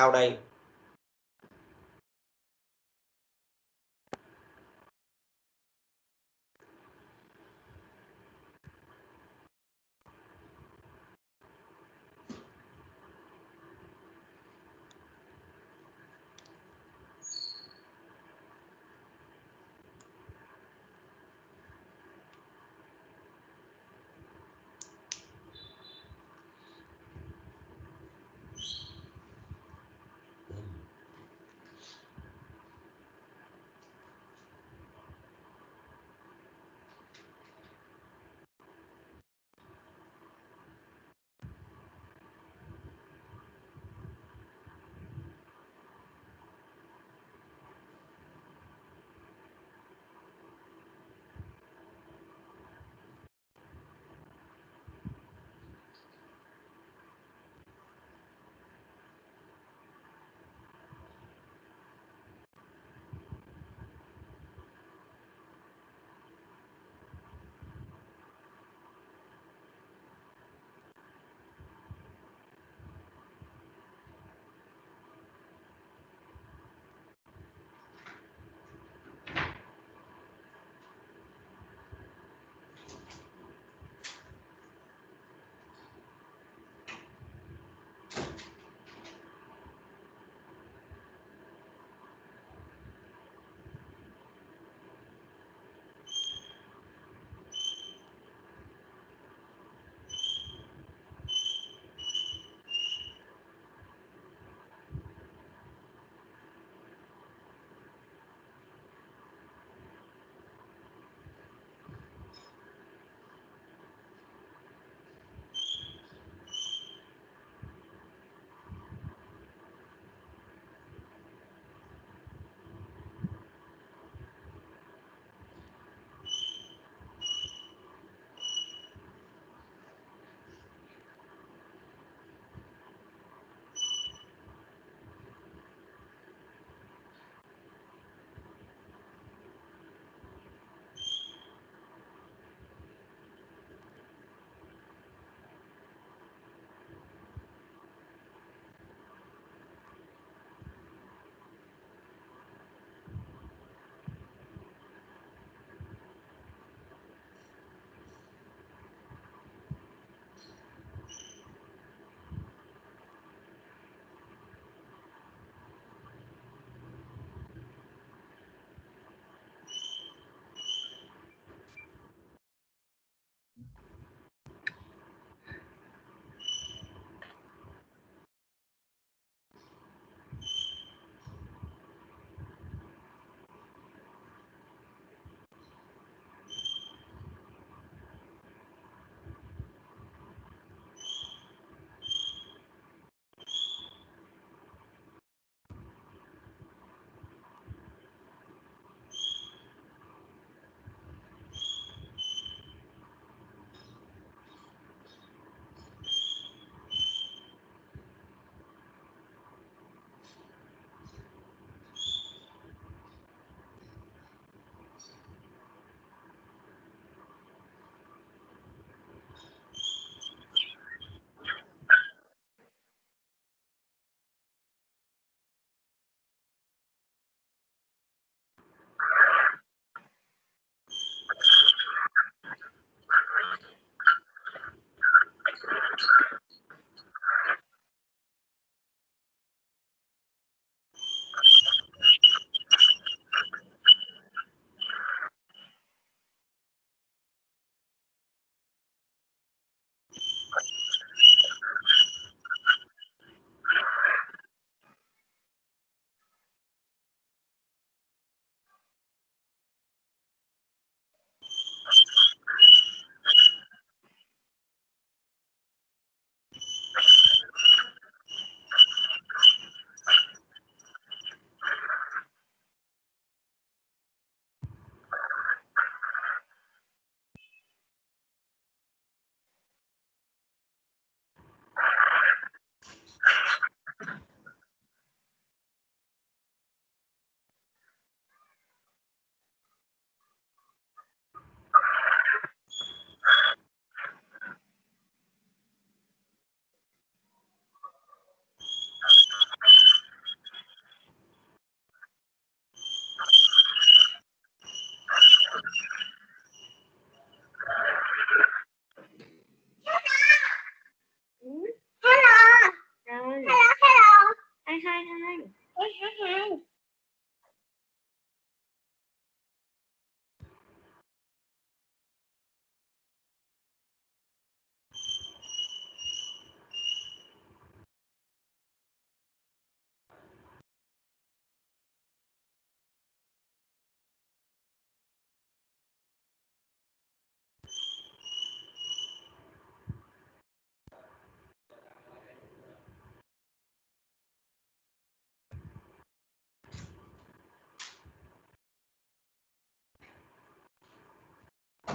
sau đây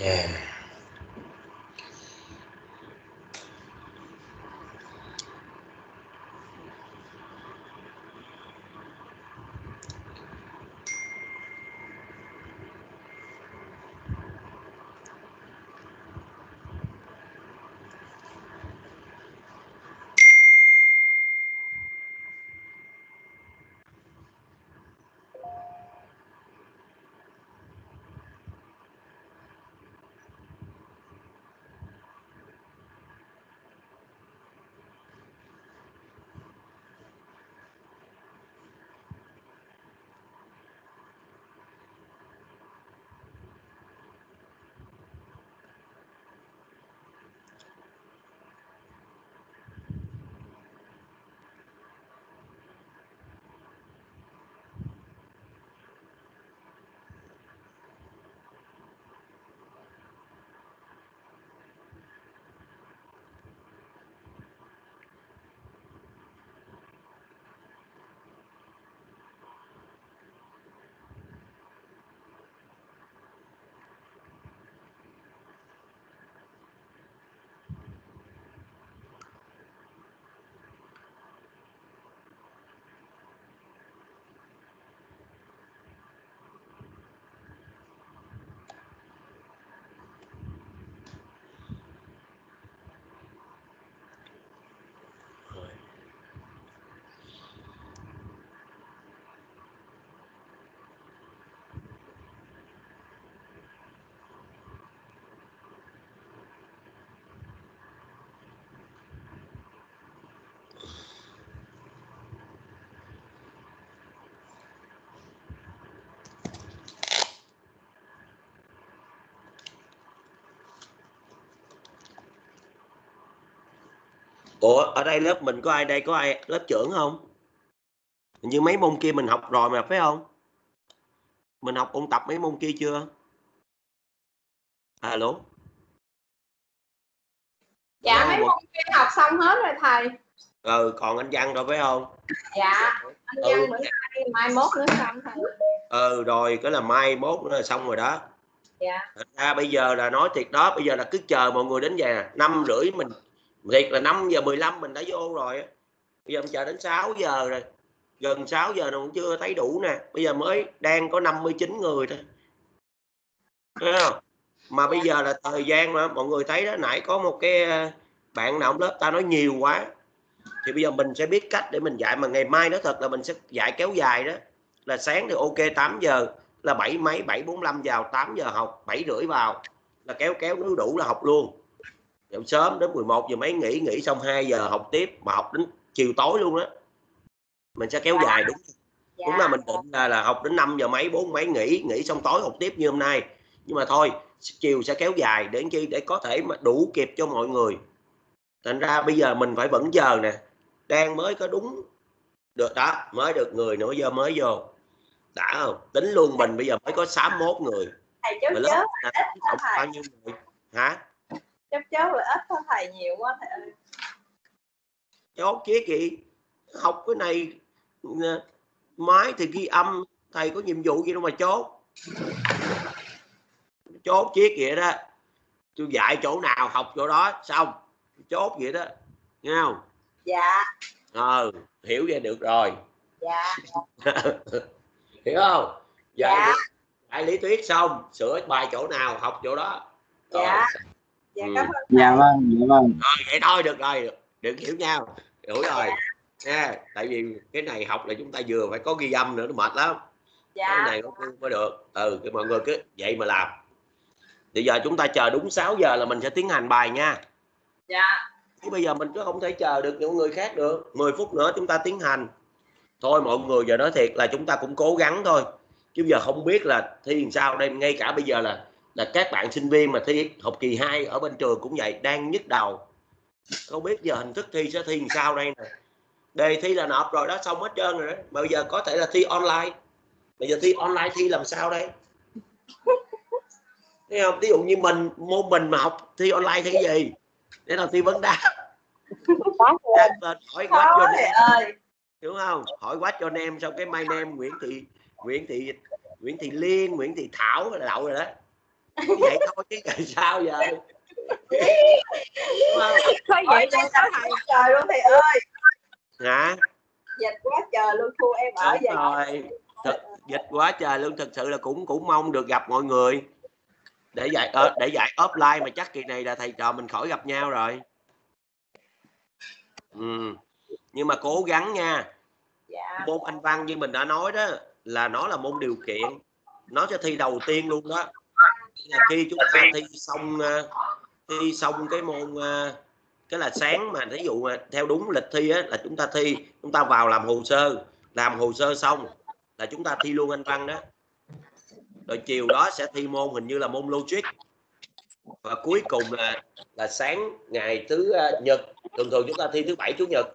耶 Ủa ở đây lớp mình có ai đây có ai lớp trưởng không? Hình như mấy môn kia mình học rồi mà phải không? Mình học ôn tập mấy môn kia chưa? Alo. dạ Có mấy môn kia học xong hết rồi thầy Ừ còn anh văn rồi phải không? dạ anh Ừ. văn bữa nay mai mốt nữa xong thầy Ừ rồi cái là mai mốt nữa là xong rồi đó. dạ Thật ra bây giờ là nói thiệt đó, bây giờ là cứ chờ mọi người đến về năm rưỡi mình thiệt là 5 giờ 15 mình đã vô rồi. Bây giờ mình chờ đến 6 giờ rồi. Gần 6 giờ nó cũng chưa thấy đủ nè. Bây giờ mới đang có 59 người thôi. Thấy không? Mà bây giờ là thời gian mà mọi người thấy đó, nãy có một cái ờ, bạn nào lớp ta nói nhiều quá. Thì bây giờ mình sẽ biết cách để mình dạy mà ngày mai nó thật là mình sẽ dạy kéo dài đó. Là sáng thì ok 8 giờ là bảy mấy 745 vào 8 giờ học, bảy rưỡi vào là kéo kéo, nếu đủ là học luôn Dậy sớm đến 11 giờ mấy nghỉ nghỉ xong 2 giờ học tiếp mà học đến chiều tối luôn đó mình sẽ kéo dài đúng dạ. Đúng là mình định là, là học đến 5 giờ mấy 4 mấy nghỉ nghỉ xong tối học tiếp như hôm nay. Nhưng mà thôi chiều sẽ kéo dài để chi? Để có thể mà đủ kịp cho mọi người. Thành ra bây giờ mình phải vẫn chờ nè. Đang mới có đúng được đó mới được người nữa giờ mới vô. Đã không? Tính luôn mình bây giờ mới có 61 người. Thầy chớp mà chớp lớp ít học bao nhiêu người. Hả chớp chớp là ít thôi thầy nhiều quá thầy ơi. Chốt chiếc gì học cái này ờ, máy thì ghi âm thầy có nhiệm vụ gì đâu mà chốt. Chốt chiếc vậy đó. Tôi dạy chỗ nào học chỗ đó xong chốt vậy đó nghe không? Dạ. Ờ hiểu vậy được rồi. Dạ. Hiểu không? Dạy, Dạ. dạy lý thuyết xong sửa bài chỗ nào học chỗ đó. Rồi, Dạ. Dạ Ừ. cảm ơn dạ vâng dạ vâng. Rồi vậy thôi được rồi. Được, được hiểu nhau. Hiểu rồi. Nha tại vì cái này học là chúng ta vừa phải có ghi âm nữa nó mệt lắm. Cái dạ này nó cũng mới được. Ừ mọi người cứ vậy mà làm. Bây giờ chúng ta chờ đúng 6 giờ là mình sẽ tiến hành bài nha. Dạ. Chứ bây giờ mình cứ không thể chờ được những người khác được. 10 phút nữa chúng ta tiến hành. Thôi mọi người giờ nói thiệt là chúng ta cũng cố gắng thôi. Chứ giờ không biết là thi làm sao đây ngay cả bây giờ là là các bạn sinh viên mà thi học kỳ 2 ở bên trường cũng vậy đang nhức đầu. Không biết giờ hình thức thi sẽ thi làm sao đây nè. Đề thi là nộp rồi đó xong hết trơn rồi đó. Mà bây giờ có thể là thi online. Bây giờ thi online thi làm sao đây? Thấy không? Ví dụ như mình môn mình mà học thi online thi gì? Để là thi vấn đáp hỏi quá cho nem ơi. Đúng không? Hỏi quá cho nem xong cái mai nem nguyễn thị nguyễn thị nguyễn thị liên nguyễn thị thảo là đậu rồi đó vậy thôi chứ sao giờ? Thôi vậy cho tao thầy trời luôn thầy ơi. Hả? Dịch quá trời luôn thua em ở đúng vậy. rồi. Thật, dịch quá trời luôn thật sự là cũng cũng mong được gặp mọi người. Để dạy để dạy offline mà chắc kỳ này là thầy trò mình khỏi gặp nhau rồi. Ừ. nhưng mà cố gắng nha. Dạ. Môn anh văn như mình đã nói đó là nó là môn điều kiện. Nó sẽ thi đầu tiên luôn đó là khi chúng ta thi xong ờ, thi xong cái môn ờ, cái là sáng mà thí dụ mà theo đúng lịch thi á là chúng ta thi chúng ta vào làm hồ sơ làm hồ sơ xong là chúng ta thi luôn anh văn đó. Rồi chiều đó sẽ thi môn hình như là môn logic. Và cuối cùng là là sáng ngày thứ nhật thường thường chúng ta thi thứ bảy chủ nhật.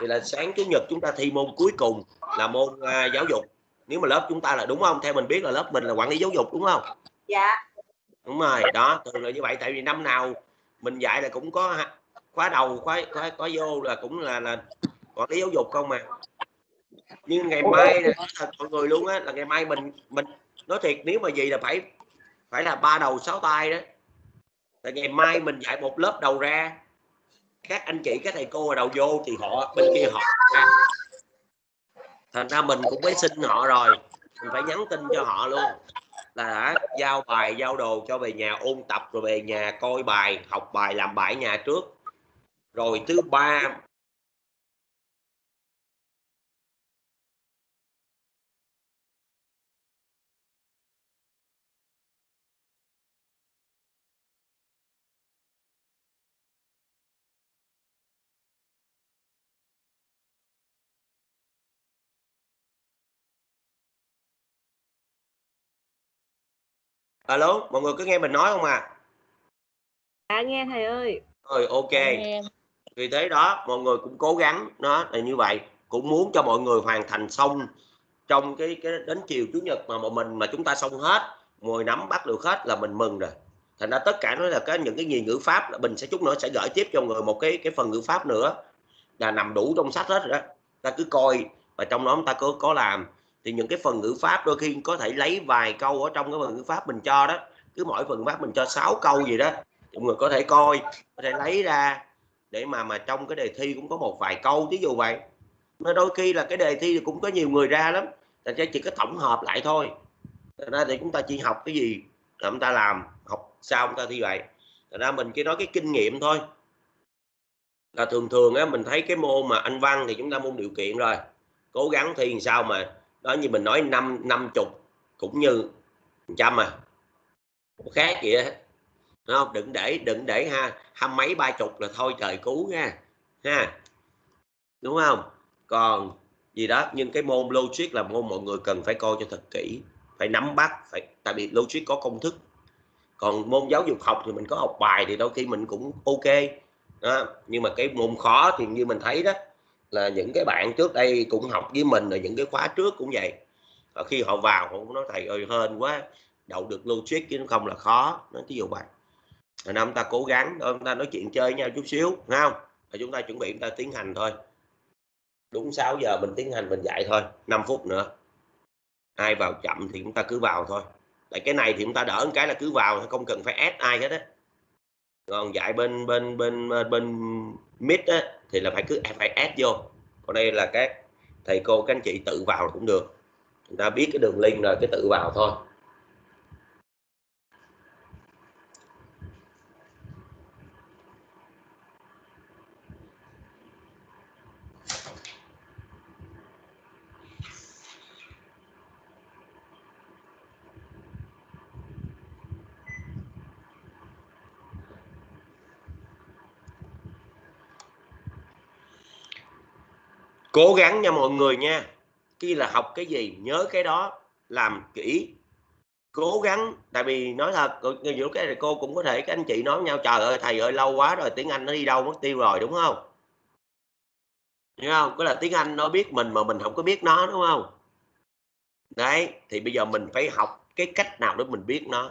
Thì là sáng chủ nhật chúng ta thi môn cuối cùng là môn uh, giáo dục. Nếu mà lớp chúng ta là đúng không? Theo mình biết là lớp mình là quản lý giáo dục đúng không? Dạ. Đúng rồi đó thường là như vậy tại vì năm nào mình dạy là cũng có khóa đầu khóa khóa, khóa vô là cũng là là quản lý giáo dục không mà nhưng ngày mai là thật mọi người luôn á là ngày mai mình mình nói thiệt nếu mà gì là phải phải là ba đầu sáu tay đó. Là ngày mai mình dạy một lớp đầu ra các anh chị các thầy cô ở đầu vô thì họ bên kia họ ra. thành ra mình cũng phải xin họ rồi mình phải nhắn tin cho họ luôn là đã giao bài, giao đồ cho về nhà, ôn tập rồi về nhà coi bài, học bài, làm bài nhà trước. Rồi thứ ba alo mọi người cứ nghe mình nói không à? Dạ nghe thầy ơi. rồi ok. Vì thế đó mọi người cũng cố gắng nó là như vậy. Cũng muốn cho mọi người hoàn thành xong trong cái cái đến chiều chủ nhật mà bọn mình mà chúng ta xong hết ngồi nắm bắt được hết là mình mừng rồi. Thành ra tất cả nó là cái những cái gì ngữ pháp là mình sẽ chút nữa sẽ gửi tiếp cho người một cái cái phần ngữ pháp nữa. Là nằm đủ trong sách hết rồi đó. Ta cứ coi và trong đó chúng ta có có làm thì những cái phần ngữ pháp đôi khi có thể lấy vài câu ở trong cái phần ngữ pháp mình cho đó. Cứ mỗi phần pháp mình cho 6 câu gì đó mọi người có thể coi, có thể lấy ra để mà mà trong cái đề thi cũng có một vài câu ví dụ vậy. Mà đôi khi là cái đề thi thì cũng có nhiều người ra lắm thành ra chỉ có tổng hợp lại thôi. Thành ra thì chúng ta chỉ học cái gì là chúng ta làm, học sao chúng ta thi vậy. Thành ra mình chỉ nói cái kinh nghiệm thôi. Là thường thường á, mình thấy cái môn mà anh văn thì chúng ta môn điều kiện rồi, cố gắng thi làm sao mà đó, như mình nói, năm năm chục, cũng như trăm à. Cũng khác vậy đó Đúng không, đừng để đừng để ha hai mấy ba chục là thôi trời cứu nha, ha. Đúng không? Còn gì đó, nhưng cái môn logic là môn mọi người cần phải coi cho thật kỹ, phải nắm bắt, phải, tại vì logic có công thức. Còn môn giáo dục học thì mình có học bài thì đôi khi mình cũng ok, đó. nhưng mà cái môn khó thì như mình thấy đó là những cái bạn trước đây cũng học với mình là những cái khóa trước cũng vậy. Và khi họ vào họ cũng nói thầy ơi hên quá đậu được logic chứ không là khó. Nói ví dụ vậy. Thành ra ta cố gắng chúng ta nói chuyện chơi với nhau chút xíu nghe không? Và chúng ta chuẩn bị chúng ta tiến hành thôi. Đúng 6 giờ mình tiến hành mình dạy thôi 5 phút nữa. Ai vào chậm thì chúng ta cứ vào thôi. Tại cái này thì chúng ta đỡ một cái là cứ vào thôi không cần phải ép ai hết á. Còn dạy bên bên bên bên, bên mid á thì là phải cứ phải ép vô. Còn đây là các thầy cô, các anh chị tự vào cũng được. Chúng ta biết cái đường link rồi, cái tự vào thôi. Cố gắng nha mọi người nha. Khi là học cái gì nhớ cái đó làm kỹ. Cố gắng tại vì nói thật nhiều cái này cô cũng có thể các anh chị nói với nhau trời ơi thầy ơi lâu quá rồi tiếng anh nó đi đâu mất tiêu rồi đúng không? Đúng không? Có là tiếng anh nó biết mình mà mình không có biết nó đúng không? Đấy thì bây giờ mình phải học cái cách nào để mình biết nó.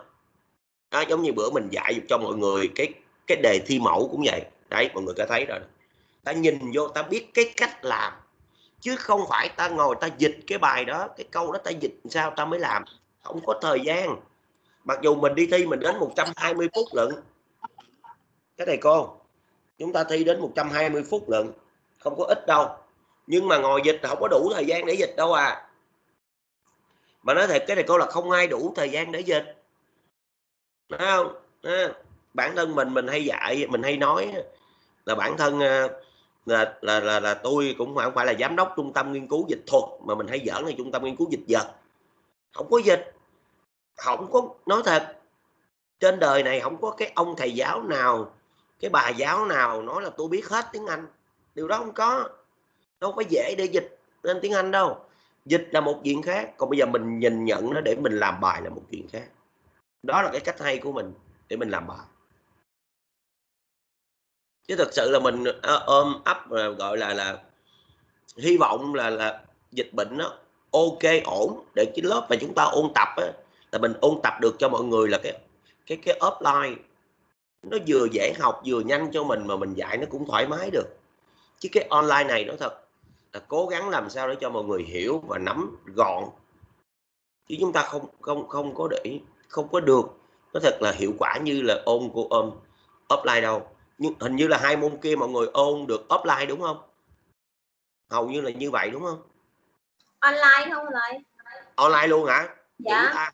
Đó, giống như bữa mình dạy cho mọi người cái cái đề thi mẫu cũng vậy. Đấy mọi người có thấy rồi. Ta nhìn vô ta biết cái cách làm chứ không phải ta ngồi ta dịch cái bài đó cái câu đó ta dịch sao ta mới làm. Không có thời gian. Mặc dù mình đi thi mình đến 120 phút lận. Cái này cô chúng ta thi đến 120 phút lận không có ít đâu. Nhưng mà ngồi dịch không có đủ thời gian để dịch đâu à. Mà nói thật cái này cô là không ai đủ thời gian để dịch. Đúng không? À, bản thân mình mình hay dạy mình hay nói là bản thân à, là là là, là tôi cũng không phải là giám đốc trung tâm nghiên cứu dịch thuật mà mình hay giỡn là trung tâm nghiên cứu dịch vật. Không có dịch. Không có nói thật trên đời này không có cái ông thầy giáo nào cái bà giáo nào nói là tôi biết hết tiếng Anh. Điều đó không có. Đâu có dễ để dịch lên tiếng Anh đâu. Dịch là một chuyện khác. Còn bây giờ mình nhìn nhận nó để mình làm bài là một chuyện khác. Đó là cái cách hay của mình để mình làm bài chứ thật sự là mình ờ, ôm ấp ờ, gọi là là hy vọng là là dịch bệnh nó ok ổn để cái lớp mà chúng ta ôn tập á, là mình ôn tập được cho mọi người là cái cái cái offline. Nó vừa dễ học vừa nhanh cho mình mà mình dạy nó cũng thoải mái được. Chứ cái online này nó thật là cố gắng làm sao để cho mọi người hiểu và nắm gọn. Chứ chúng ta không không không có để không có được. Nó thật là hiệu quả như là ôn của ôm offline đâu nhưng hình như là hai môn kia mọi người ôn được offline đúng không? Hầu như là như vậy đúng không? Online không rồi online luôn hả? Dạ.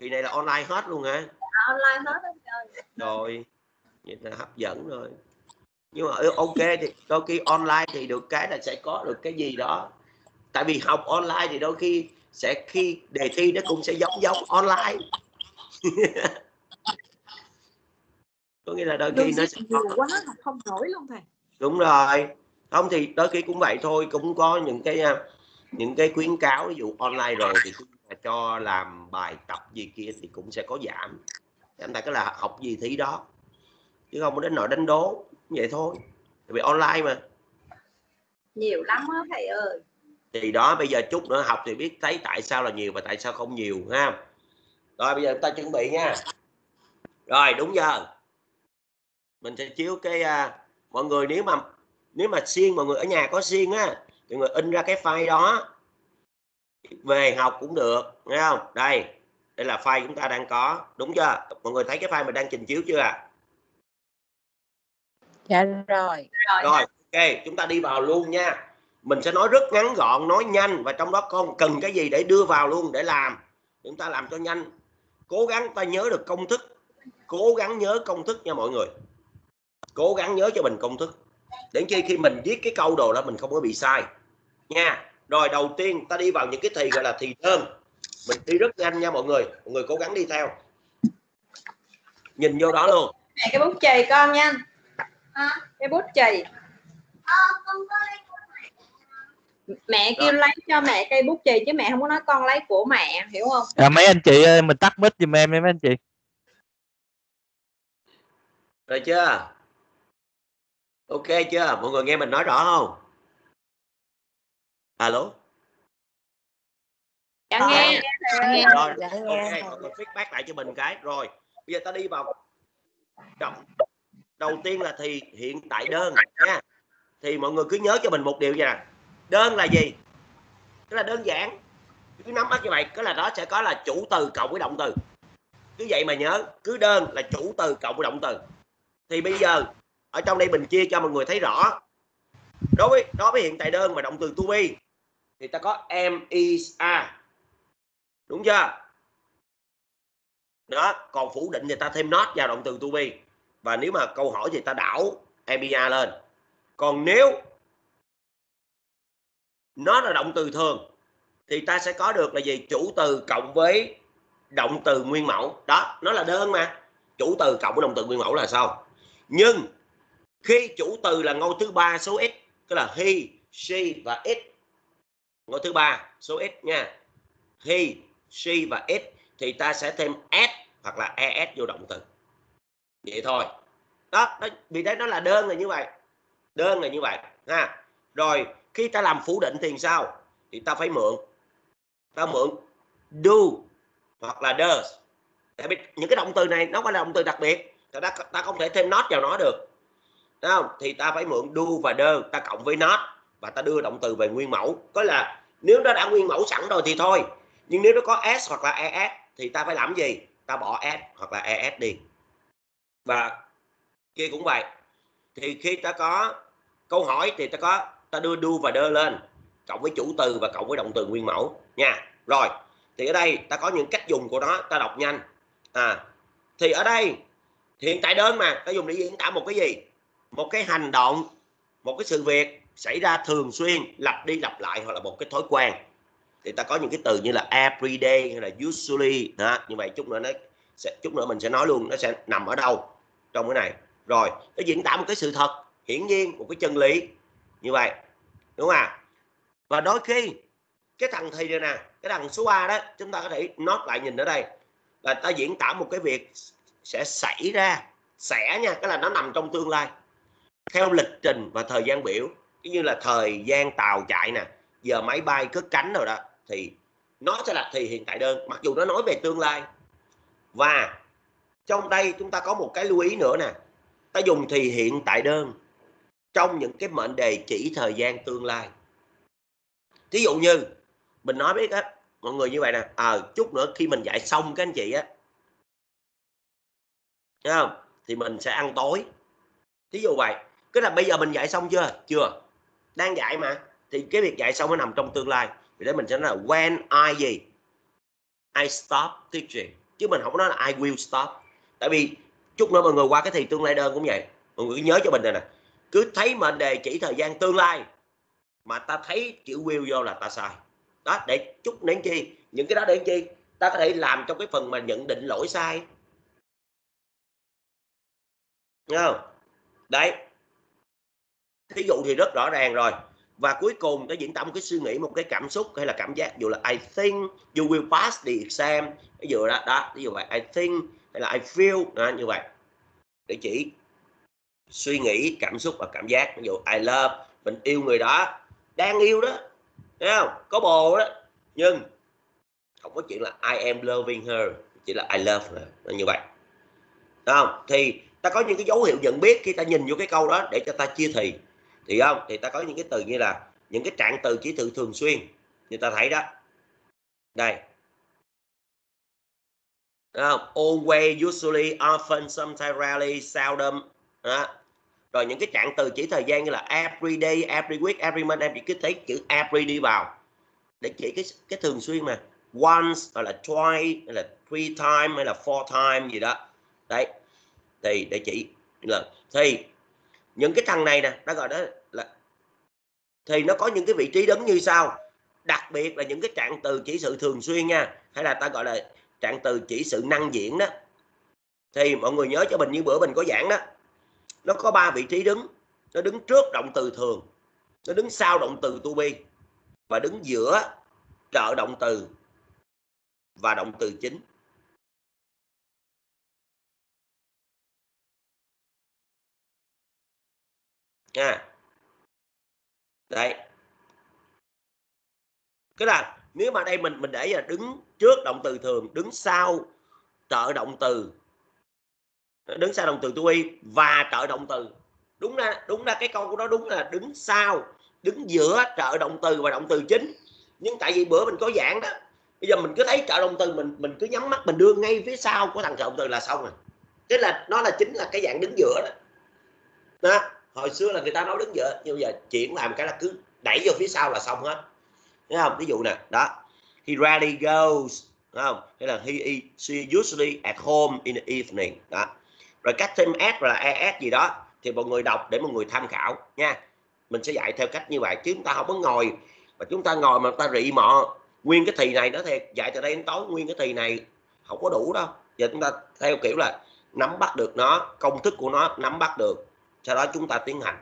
Kỳ này là online hết luôn hả? Online hết trời rồi. Vậy là hấp dẫn rồi. Nhưng mà ừ, ok thì đôi khi online thì được cái là sẽ có được cái gì đó. Tại vì học online thì đôi khi sẽ khi đề thi nó cũng sẽ giống giống online có nghĩa là đôi khi nó sẽ nhiều quá học không nổi luôn thầy. Đúng rồi. Không thì đôi khi cũng vậy thôi cũng có những cái à, những cái khuyến cáo ví dụ online rồi thì cho làm bài tập gì kia thì cũng sẽ có giảm. Anh ta cứ là học gì thì đó chứ không có đến nỗi đánh đố vậy thôi. Tại vì online mà. Nhiều lắm á thầy ơi. Thì đó bây giờ chút nữa học thì biết thấy tại sao là nhiều và tại sao không nhiều ha. Rồi bây giờ chúng ta chuẩn bị nha. Rồi đúng giờ mình sẽ chiếu cái à, mọi người nếu mà nếu mà xiên mọi người ở nhà có xiên á thì người in ra cái file đó về học cũng được nghe không? Đây đây là file chúng ta đang có đúng chưa? Mọi người thấy cái file mình đang trình chiếu chưa dạ rồi. Rồi, rồi ok chúng ta đi vào luôn nha. Mình sẽ nói rất ngắn gọn nói nhanh và trong đó không cần cái gì để đưa vào luôn để làm. Chúng ta làm cho nhanh. Cố gắng ta nhớ được công thức cố gắng nhớ công thức nha mọi người cố gắng nhớ cho mình công thức. Để khi khi mình viết cái câu đồ đó mình không có bị sai. Nha rồi đầu tiên ta đi vào những cái thì gọi là thì đơn. Mình đi rất nhanh nha mọi người. Mọi người cố gắng đi theo. Nhìn vô đó luôn. Mẹ cái bút chì con nha. Cái bút chì. Mẹ. Kêu lấy cho mẹ cây bút chì chứ mẹ không có nói con lấy của mẹ hiểu không? À, mấy anh chị ơi mình tắt mic giùm em đi mấy anh chị. Rồi chưa ok chưa? Mọi người nghe mình nói rõ không? Alo? Dạ nghe. nghe rồi. Dạ ok nghe. mọi người feedback lại cho mình cái. Rồi bây giờ ta đi vào. Đầu, đầu tiên là thì hiện tại đơn nha. Thì mọi người cứ nhớ cho mình một điều vậy nè. Đơn là gì? Cái là đơn giản. Cứ nắm bắt như vậy cái là đó sẽ có là chủ từ cộng với động từ. Cứ vậy mà nhớ cứ đơn là chủ từ cộng với động từ. Thì bây giờ ở trong đây mình chia cho mọi người thấy rõ. Đối với đối với hiện tại đơn và động từ to be, thì ta có em is a. Đúng chưa? Đó, còn phủ định thì ta thêm not vào động từ to be. Và nếu mà câu hỏi thì ta đảo emia lên. Còn nếu nó là động từ thường, thì ta sẽ có được là gì? Chủ từ cộng với động từ nguyên mẫu. Đó, nó là đơn mà. Chủ từ cộng với động từ nguyên mẫu là sao? Nhưng khi chủ từ là ngôi thứ ba số x tức là he she và x ngôi thứ ba số x nha. He she và it thì ta sẽ thêm s hoặc là es vô động từ. Vậy thôi. Đó, đó vì thế nó là đơn là như vậy. Đơn là như vậy ha. Rồi khi ta làm phủ định thì sao? Thì ta phải mượn. Ta mượn do hoặc là does. Tại vì những cái động từ này nó phải là động từ đặc biệt. Ta, ta không thể thêm not vào nó được. Đúng không? Thì ta phải mượn do và đơ, ta cộng với not và ta đưa động từ về nguyên mẫu. Có là nếu nó đã nguyên mẫu sẵn rồi thì thôi. Nhưng nếu nó có s hoặc là es thì ta phải làm gì? Ta bỏ s hoặc là es đi. Và kia cũng vậy. Thì khi ta có câu hỏi thì ta có, ta đưa do và đơ lên, cộng với chủ từ và cộng với động từ nguyên mẫu, nha. Rồi, thì ở đây ta có những cách dùng của nó, ta đọc nhanh. À thì ở đây, hiện tại đơn mà, ta dùng để diễn tả một cái gì? Một cái hành động, một cái sự việc xảy ra thường xuyên, lặp đi lặp lại hoặc là một cái thói quen. Thì ta có những cái từ như là everyday hay là usually, đó, như vậy chút nữa nó sẽ, chút nữa mình sẽ nói luôn, nó sẽ nằm ở đâu trong cái này. Rồi nó diễn tả một cái sự thật, hiển nhiên một cái chân lý, như vậy, đúng không ạ? Và đôi khi, cái thằng thì này nè, cái thằng số 3 đó, chúng ta có thể nốt lại nhìn ở đây. Là ta diễn tả một cái việc sẽ xảy ra, sẽ nha, cái là nó nằm trong tương lai theo lịch trình và thời gian biểu như là thời gian tàu chạy nè giờ máy bay cất cánh rồi đó thì nó sẽ là thì hiện tại đơn mặc dù nó nói về tương lai. Và trong đây chúng ta có một cái lưu ý nữa nè ta dùng thì hiện tại đơn trong những cái mệnh đề chỉ thời gian tương lai. Thí dụ như mình nói biết á mọi người như vậy nè à, chút nữa khi mình dạy xong các anh chị á Thấy không? Thì mình sẽ ăn tối. Thí dụ vậy cái là bây giờ mình dạy xong chưa? Chưa. Đang dạy mà. Thì cái việc dạy xong nó nằm trong tương lai. Vì thế mình sẽ nói là when I gì? I stop teaching. Chứ mình không có nói là I will stop. Tại vì chút nữa mọi người qua cái thì tương lai đơn cũng vậy. Mọi người cứ nhớ cho mình này nè. Cứ thấy mệnh đề chỉ thời gian tương lai mà ta thấy chữ will vô là ta sai. Đó, để chút đến chi? Những cái đó để chi? Ta có thể làm trong cái phần mà nhận định lỗi sai. Thấy không? Đấy thí dụ thì rất rõ ràng rồi. Và cuối cùng nó diễn tả một cái suy nghĩ một cái cảm xúc hay là cảm giác dù là I think you will pass the exam. Ví dụ đó đó ví dụ vậy. I think hay là I feel đó, như vậy. Để chỉ suy nghĩ cảm xúc và cảm giác. Ví dụ I love mình yêu người đó đang yêu đó thấy không? Có bồ đó. Nhưng không có chuyện là I am loving her chỉ là I love her là như vậy. Đúng không? Thì ta có những cái dấu hiệu nhận biết khi ta nhìn vô cái câu đó để cho ta chia thì thì không? Thì ta có những cái từ như là những cái trạng từ chỉ từ thường xuyên. Như ta thấy đó. Đây. Không? always, usually, often, sometimes, rarely, seldom. Đó. rồi những cái trạng từ chỉ thời gian như là every day, every week, every month em chỉ cứ thấy chữ every đi vào. Để chỉ cái cái thường xuyên mà. Once, hoặc là twice, hay là three time hay là four time gì đó. Đấy. Thì để chỉ, là, thì những cái thằng này nè, nó gọi đó thì nó có những cái vị trí đứng như sau. Đặc biệt là những cái trạng từ chỉ sự thường xuyên nha, hay là ta gọi là trạng từ chỉ sự năng diễn đó. Thì mọi người nhớ cho mình như bữa mình có giảng đó, nó có ba vị trí đứng. Nó đứng trước động từ thường, nó đứng sau động từ to be và đứng giữa trợ động từ và động từ chính. Nha đấy. Cái là nếu mà đây mình mình để là đứng trước động từ thường đứng sau trợ động từ đứng sau động từ to và trợ động từ. Đúng ra đúng ra cái câu của nó đúng là đứng sau đứng giữa trợ động từ và động từ chính. Nhưng tại vì bữa mình có giảng đó bây giờ mình cứ thấy trợ động từ mình mình cứ nhắm mắt mình đưa ngay phía sau của thằng trợ động từ là xong rồi. Cái là nó là chính là cái dạng đứng giữa đó, đó hồi xưa là người ta nói đứng giữa nhưng bây giờ chuyển làm cái là cứ đẩy vô phía sau là xong hết. Thấy không? Ví dụ nè đó. He rarely goes Đúng không? Hay là he, he she usually at home in the evening đó. Rồi cách thêm s là es gì đó thì mọi người đọc để mọi người tham khảo nha. Mình sẽ dạy theo cách như vậy chứ chúng ta không có ngồi mà chúng ta ngồi mà ta rị mọ. Nguyên cái thì này nó thiệt dạy từ đây đến tối nguyên cái thì này không có đủ đâu. Giờ chúng ta theo kiểu là nắm bắt được nó công thức của nó nắm bắt được sau đó chúng ta tiến hành.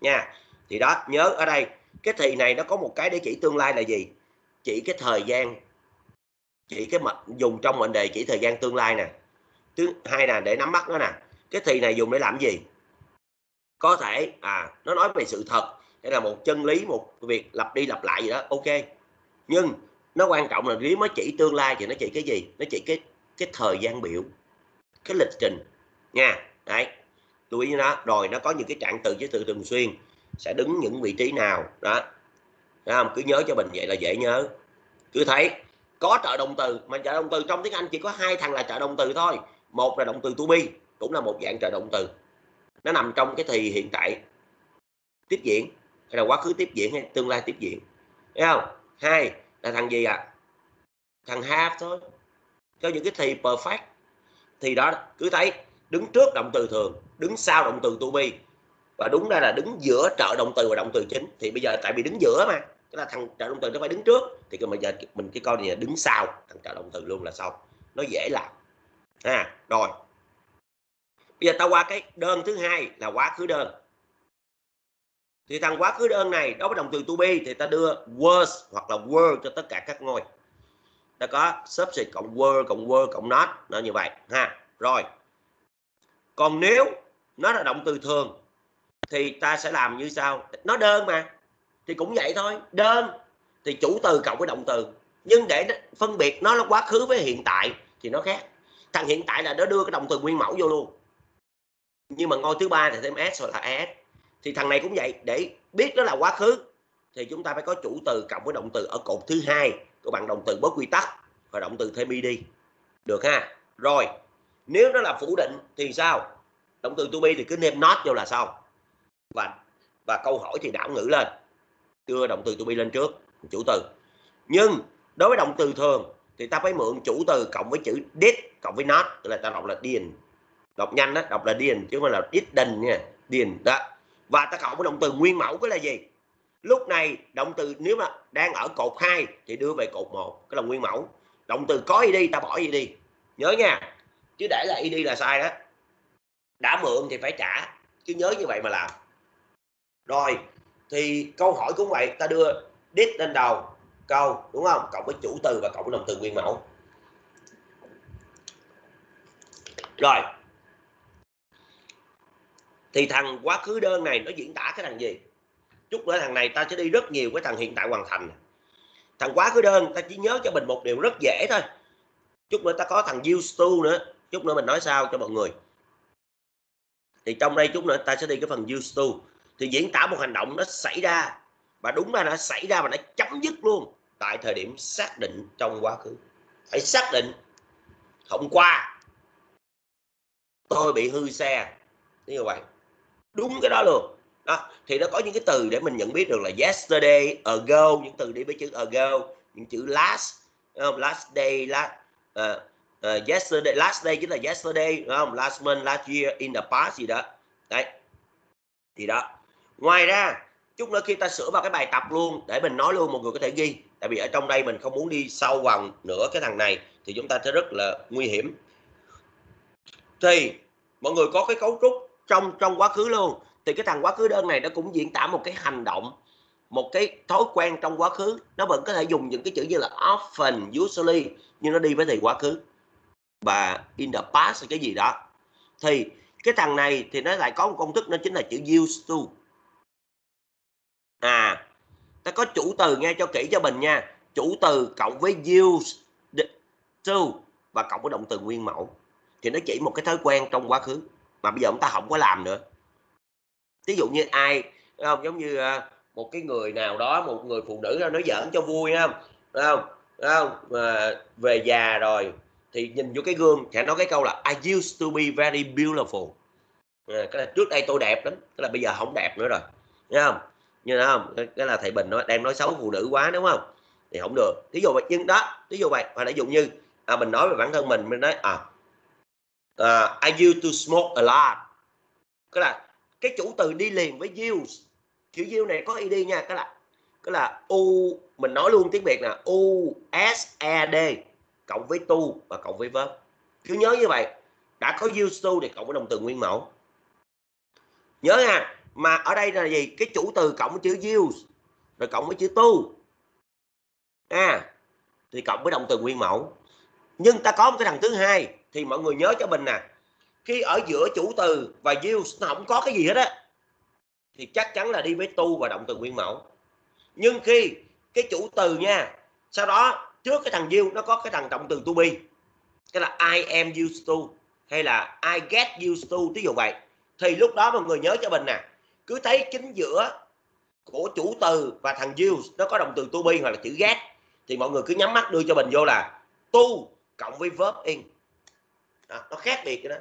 Nha. Thì đó, nhớ ở đây, cái thì này nó có một cái để chỉ tương lai là gì? Chỉ cái thời gian, chỉ cái mệnh, dùng trong mệnh đề chỉ thời gian tương lai nè. Thứ hai là để nắm bắt nó nè. Cái thì này dùng để làm gì? Có thể à nó nói về sự thật, hay là một chân lý, một việc lặp đi lặp lại gì đó, ok. Nhưng nó quan trọng là nếu mới chỉ tương lai thì nó chỉ cái gì? Nó chỉ cái cái thời gian biểu, cái lịch trình. Nha. Đấy lưu ý nó rồi nó có những cái trạng từ với từ thường xuyên, sẽ đứng những vị trí nào, đó. Thấy không? cứ nhớ cho mình vậy là dễ nhớ. Cứ thấy, có trợ động từ, mà trợ động từ trong tiếng Anh chỉ có hai thằng là trợ động từ thôi. Một là động từ to be cũng là một dạng trợ động từ. Nó nằm trong cái thì hiện tại. Tiếp diễn hay là quá khứ tiếp diễn hay tương lai tiếp diễn. Thấy không? Hai là thằng gì ạ? À? thằng have thôi. Cho những cái thì perfect. Thì đó, cứ thấy đứng trước động từ thường, đứng sau động từ to be. Và đúng ra là đứng giữa trợ động từ và động từ chính. Thì bây giờ tại vì đứng giữa mà, tức là thằng trợ động từ nó phải đứng trước, thì bây giờ mình cái con này là đứng sau, thằng trợ động từ luôn là xong. Nó dễ làm. À rồi. Bây giờ ta qua cái đơn thứ hai là quá khứ đơn. Thì thằng quá khứ đơn này, đối với động từ to be thì ta đưa was hoặc là were cho tất cả các ngôi. Ta có subject cộng were cộng were cộng not, nó như vậy, ha. Rồi còn nếu nó là động từ thường, thì ta sẽ làm như sau. Nó đơn mà, thì cũng vậy thôi. Đơn thì chủ từ cộng với động từ. Nhưng để phân biệt nó là quá khứ với hiện tại thì nó khác. Thằng hiện tại là nó đưa cái động từ nguyên mẫu vô luôn. Nhưng mà ngôi thứ ba thì thêm s hoặc là s. Thì thằng này cũng vậy. Để biết nó là quá khứ, thì chúng ta phải có chủ từ cộng với động từ ở cột thứ hai của bạn động từ bất quy tắc và động từ thêm id được ha? Rồi nếu nó là phủ định thì sao? Động từ to be thì cứ nêm not vô là xong. Và và câu hỏi thì đảo ngữ lên. Đưa động từ to be lên trước, chủ từ. Nhưng đối với động từ thường thì ta phải mượn chủ từ cộng với chữ did cộng với not, tức là ta đọc là điền. Đọc nhanh đó, đọc là điền, chứ không là didn't nha, điền, đó. Và ta cộng với động từ nguyên mẫu cái là gì? Lúc này, động từ nếu mà đang ở cột 2 thì đưa về cột 1 cái là nguyên mẫu. Động từ có gì đi, ta bỏ gì đi. Nhớ nha chứ để là id là sai đó. Đã mượn thì phải trả, chứ nhớ như vậy mà làm. Rồi, thì câu hỏi cũng vậy, ta đưa did lên đầu, câu, đúng không? Cộng với chủ từ và cộng với động từ nguyên mẫu. Rồi. Thì thằng quá khứ đơn này nó diễn tả cái thằng gì? Chút nữa thằng này ta sẽ đi rất nhiều với thằng hiện tại hoàn thành thằng quá khứ đơn, ta chỉ nhớ cho mình một điều rất dễ thôi. Chút nữa ta có thằng used to nữa chút nữa mình nói sao cho mọi người. Thì trong đây chút nữa ta sẽ đi cái phần used to thì diễn tả một hành động nó xảy ra. Và đúng là nó xảy ra và nó chấm dứt luôn tại thời điểm xác định trong quá khứ. Phải xác định. Hôm qua. Tôi bị hư xe. Như vậy. Đúng cái đó luôn. Đó thì nó có những cái từ để mình nhận biết được là yesterday ago những từ đi với chữ ago những chữ last không? last day last uh, uh, yesterday last day chính là yesterday đúng không? Last month last year in the past gì đó. Đấy. Thì đó. Ngoài ra chút nữa khi ta sửa vào cái bài tập luôn để mình nói luôn mọi người có thể ghi. Tại vì ở trong đây mình không muốn đi sâu vào nữa cái thằng này thì chúng ta sẽ rất là nguy hiểm. Thì mọi người có cái cấu trúc trong trong quá khứ luôn. Thì cái thằng quá khứ đơn này nó cũng diễn tả một cái hành động một cái thói quen trong quá khứ. Nó vẫn có thể dùng những cái chữ như là often usually nhưng nó đi với thì quá khứ và in the past cái gì đó. Thì cái thằng này thì nó lại có một công thức, nó chính là chữ used to. À ta có chủ từ nghe cho kỹ cho mình nha. Chủ từ cộng với used to và cộng với động từ nguyên mẫu. Thì nó chỉ một cái thói quen trong quá khứ, mà bây giờ chúng ta không có làm nữa. Ví dụ như ai không? Giống như à, một cái người nào đó, một người phụ nữ nói giỡn cho vui không? Không? Không? Mà về già rồi thì nhìn vô cái gương sẽ nói cái câu là I used to be very beautiful. À, cái là trước đây tôi đẹp lắm cái là bây giờ không đẹp nữa rồi. Nghe không? Như thế không? Cái là thầy bình nói đang nói xấu phụ nữ quá đúng không? Thì không được. Thí dụ vậy nhưng đó thí dụ vậy và là dụ như à, mình nói về bản thân mình mình nói à uh, I used to smoke a lot. Cái là cái chủ từ đi liền với use chữ use này có id nha cái là cái là u mình nói luôn tiếng việt nè u s e d cộng với tu và cộng với verb cứ nhớ như vậy, đã có use to thì cộng với động từ nguyên mẫu. Nhớ nha, mà ở đây là gì? Cái chủ từ cộng với chữ use rồi cộng với chữ tu. À thì cộng với động từ nguyên mẫu. Nhưng ta có một cái thằng thứ hai, thì mọi người nhớ cho mình nè. Khi ở giữa chủ từ và use nó không có cái gì hết á, thì chắc chắn là đi với tu và động từ nguyên mẫu. Nhưng khi cái chủ từ nha, sau đó trước cái thằng you nó có cái thằng động từ to be cái là I am used to hay là I get used to ví dụ vậy. Thì lúc đó mọi người nhớ cho mình nè cứ thấy chính giữa của chủ từ và thằng use nó có động từ to be hoặc là chữ get thì mọi người cứ nhắm mắt đưa cho mình vô là to cộng với verb in. Đó, nó khác biệt cái đó.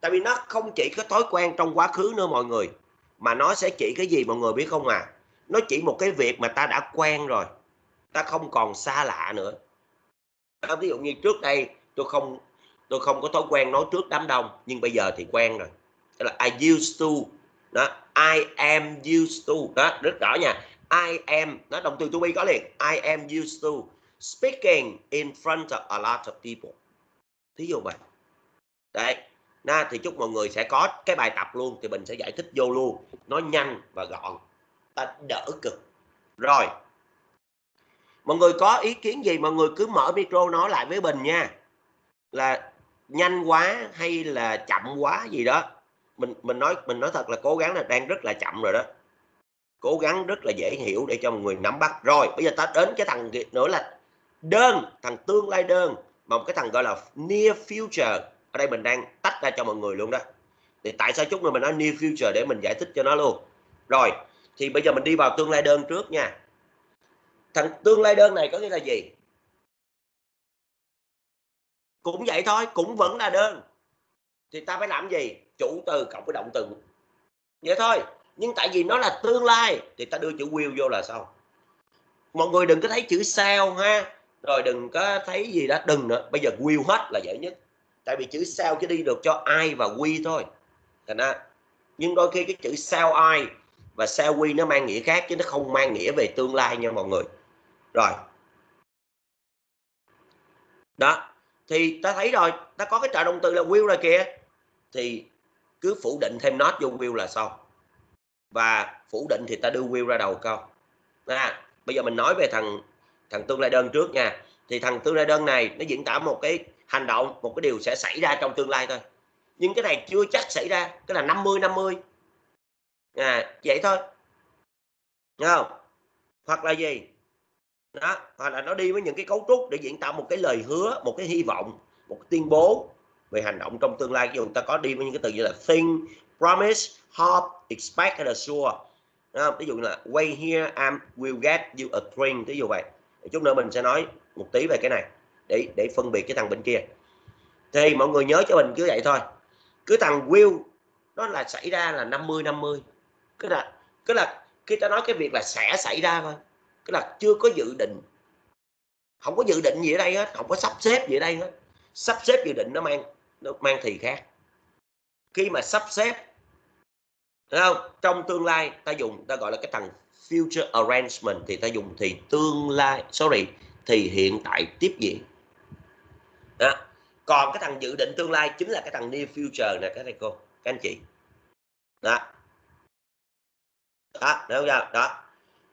Tại vì nó không chỉ có thói quen trong quá khứ nữa mọi người mà nó sẽ chỉ cái gì mọi người biết không à? Nó chỉ một cái việc mà ta đã quen rồi ta không còn xa lạ nữa. Đó, ví dụ như trước đây tôi không tôi không có thói quen nói trước đám đông nhưng bây giờ thì quen rồi. Đó là I used to đó I am used to đó rất rõ nha. I am nó động từ to be có liền. I am used to speaking in front of a lot of people. Thí dụ vậy. Đấy na thì chúc mọi người sẽ có cái bài tập luôn thì mình sẽ giải thích vô luôn. Nó nhanh và gọn ta đỡ cực. Rồi mọi người có ý kiến gì, mọi người cứ mở micro nói lại với bình nha. Là nhanh quá hay là chậm quá gì đó. Mình mình nói mình nói thật là cố gắng là đang rất là chậm rồi đó. Cố gắng rất là dễ hiểu để cho mọi người nắm bắt. Rồi, bây giờ ta đến cái thằng nữa là đơn, thằng tương lai đơn, mà một cái thằng gọi là near future. Ở đây mình đang tách ra cho mọi người luôn đó. Thì tại sao chút nữa mình nói near future để mình giải thích cho nó luôn. Rồi, thì bây giờ mình đi vào tương lai đơn trước nha thằng tương lai đơn này có nghĩa là gì? Cũng vậy thôi, cũng vẫn là đơn. Thì ta phải làm gì? Chủ từ, cộng với động từ. Vậy thôi. Nhưng tại vì nó là tương lai, thì ta đưa chữ will vô là xong. Mọi người đừng có thấy chữ sao ha. Rồi đừng có thấy gì đó đừng nữa. Bây giờ will hết là dễ nhất. Tại vì chữ sao chỉ đi được cho ai và we thôi. Thành ra, nhưng đôi khi cái chữ sao ai và sao we nó mang nghĩa khác chứ nó không mang nghĩa về tương lai nha mọi người rồi. Đó thì ta thấy rồi ta có cái trợ động từ là will rồi kìa. Thì cứ phủ định thêm not vô will là xong. Và phủ định thì ta đưa will ra đầu câu à, bây giờ mình nói về thằng thằng tương lai đơn trước nha. Thì thằng tương lai đơn này nó diễn tả một cái hành động một cái điều sẽ xảy ra trong tương lai thôi. Nhưng cái này chưa chắc xảy ra cái là 50 50 à vậy thôi. Đúng không? Hoặc là gì? Đó hoặc là nó đi với những cái cấu trúc để diễn tả một cái lời hứa một cái hy vọng một cái tuyên bố về hành động trong tương lai. Ví dụ ta có đi với những cái từ như là think promise hope expect hay là sure đó, ví dụ là way here I will get you a drink ví dụ vậy. Chút nữa mình sẽ nói một tí về cái này để để phân biệt cái thằng bên kia. Thì mọi người nhớ cho mình cứ vậy thôi. Cứ thằng will nó là xảy ra là 50 50 cứ là cứ là khi ta nói cái việc là sẽ xảy ra thôi cái là chưa có dự định. Không có dự định gì ở đây hết, không có sắp xếp gì ở đây hết. Sắp xếp dự định nó mang nó mang thì khác. Khi mà sắp xếp, Thấy không? Trong tương lai ta dùng, ta gọi là cái thằng future arrangement thì ta dùng thì tương lai, sorry, thì hiện tại tiếp diễn. Đó. còn cái thằng dự định tương lai chính là cái thằng near future nè, các thầy cô, các anh chị. Đó. Đó, đúng không? Đó.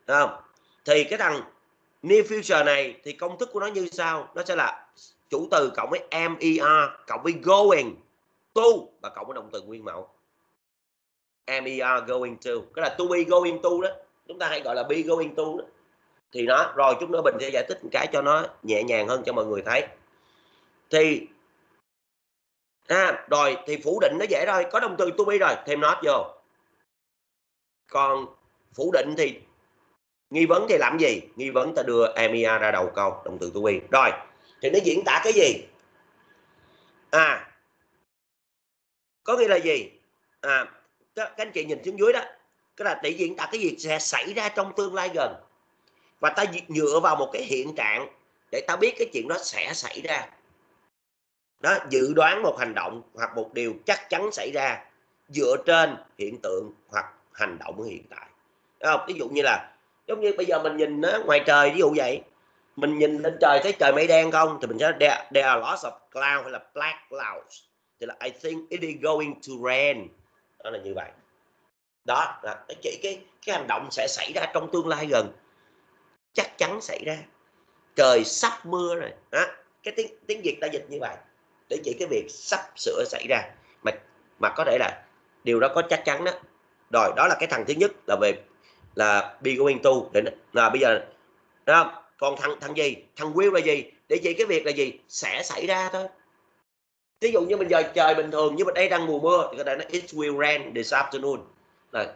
Đúng không? Thì cái thằng near future này thì công thức của nó như sau. Nó sẽ là chủ từ cộng với mer cộng với going to và cộng với động từ nguyên mẫu. Mer going to. Cái là to be going to đó. Chúng ta hay gọi là be going to đó. Thì nó rồi chúng nó bình sẽ giải thích một cái cho nó nhẹ nhàng hơn cho mọi người thấy. Thì à, rồi thì phủ định nó dễ thôi. Có động từ to be rồi thêm not vô. Còn phủ định thì nghi vấn thì làm gì? Nghi vấn ta đưa emia ra đầu câu động từ to be rồi thì nó diễn tả cái gì? À có nghĩa là gì? À các, các anh chị nhìn xuống dưới đó cái là tỷ diễn tả cái gì sẽ xảy ra trong tương lai gần. Và ta dựa vào một cái hiện trạng để ta biết cái chuyện đó sẽ xảy ra. Đó dự đoán một hành động hoặc một điều chắc chắn xảy ra dựa trên hiện tượng hoặc hành động hiện tại. Không? ví dụ như là giống như bây giờ mình nhìn á, ngoài trời ví dụ vậy mình nhìn lên trời thấy trời mây đen không thì mình sẽ there, there are lots of cloud hay là black clouds. Thì là I think it is going to rain. Đó là như vậy. Đó là chỉ cái cái hành động sẽ xảy ra trong tương lai gần. Chắc chắn xảy ra. Trời sắp mưa rồi. Đó. Cái tiếng tiếng việt ta dịch như vậy. Để chỉ cái việc sắp sửa xảy ra. Mà mà có thể là điều đó có chắc chắn đó. Rồi đó là cái thằng thứ nhất là về là be going to. Để là bây giờ đó còn thằng thằng gì? Thằng will là gì? Để vậy cái việc là gì? Sẽ xảy ra thôi. Ví dụ như mình giờ trời bình thường như mà đây đang mùa mưa, thì có thể nó it will rain this afternoon. Là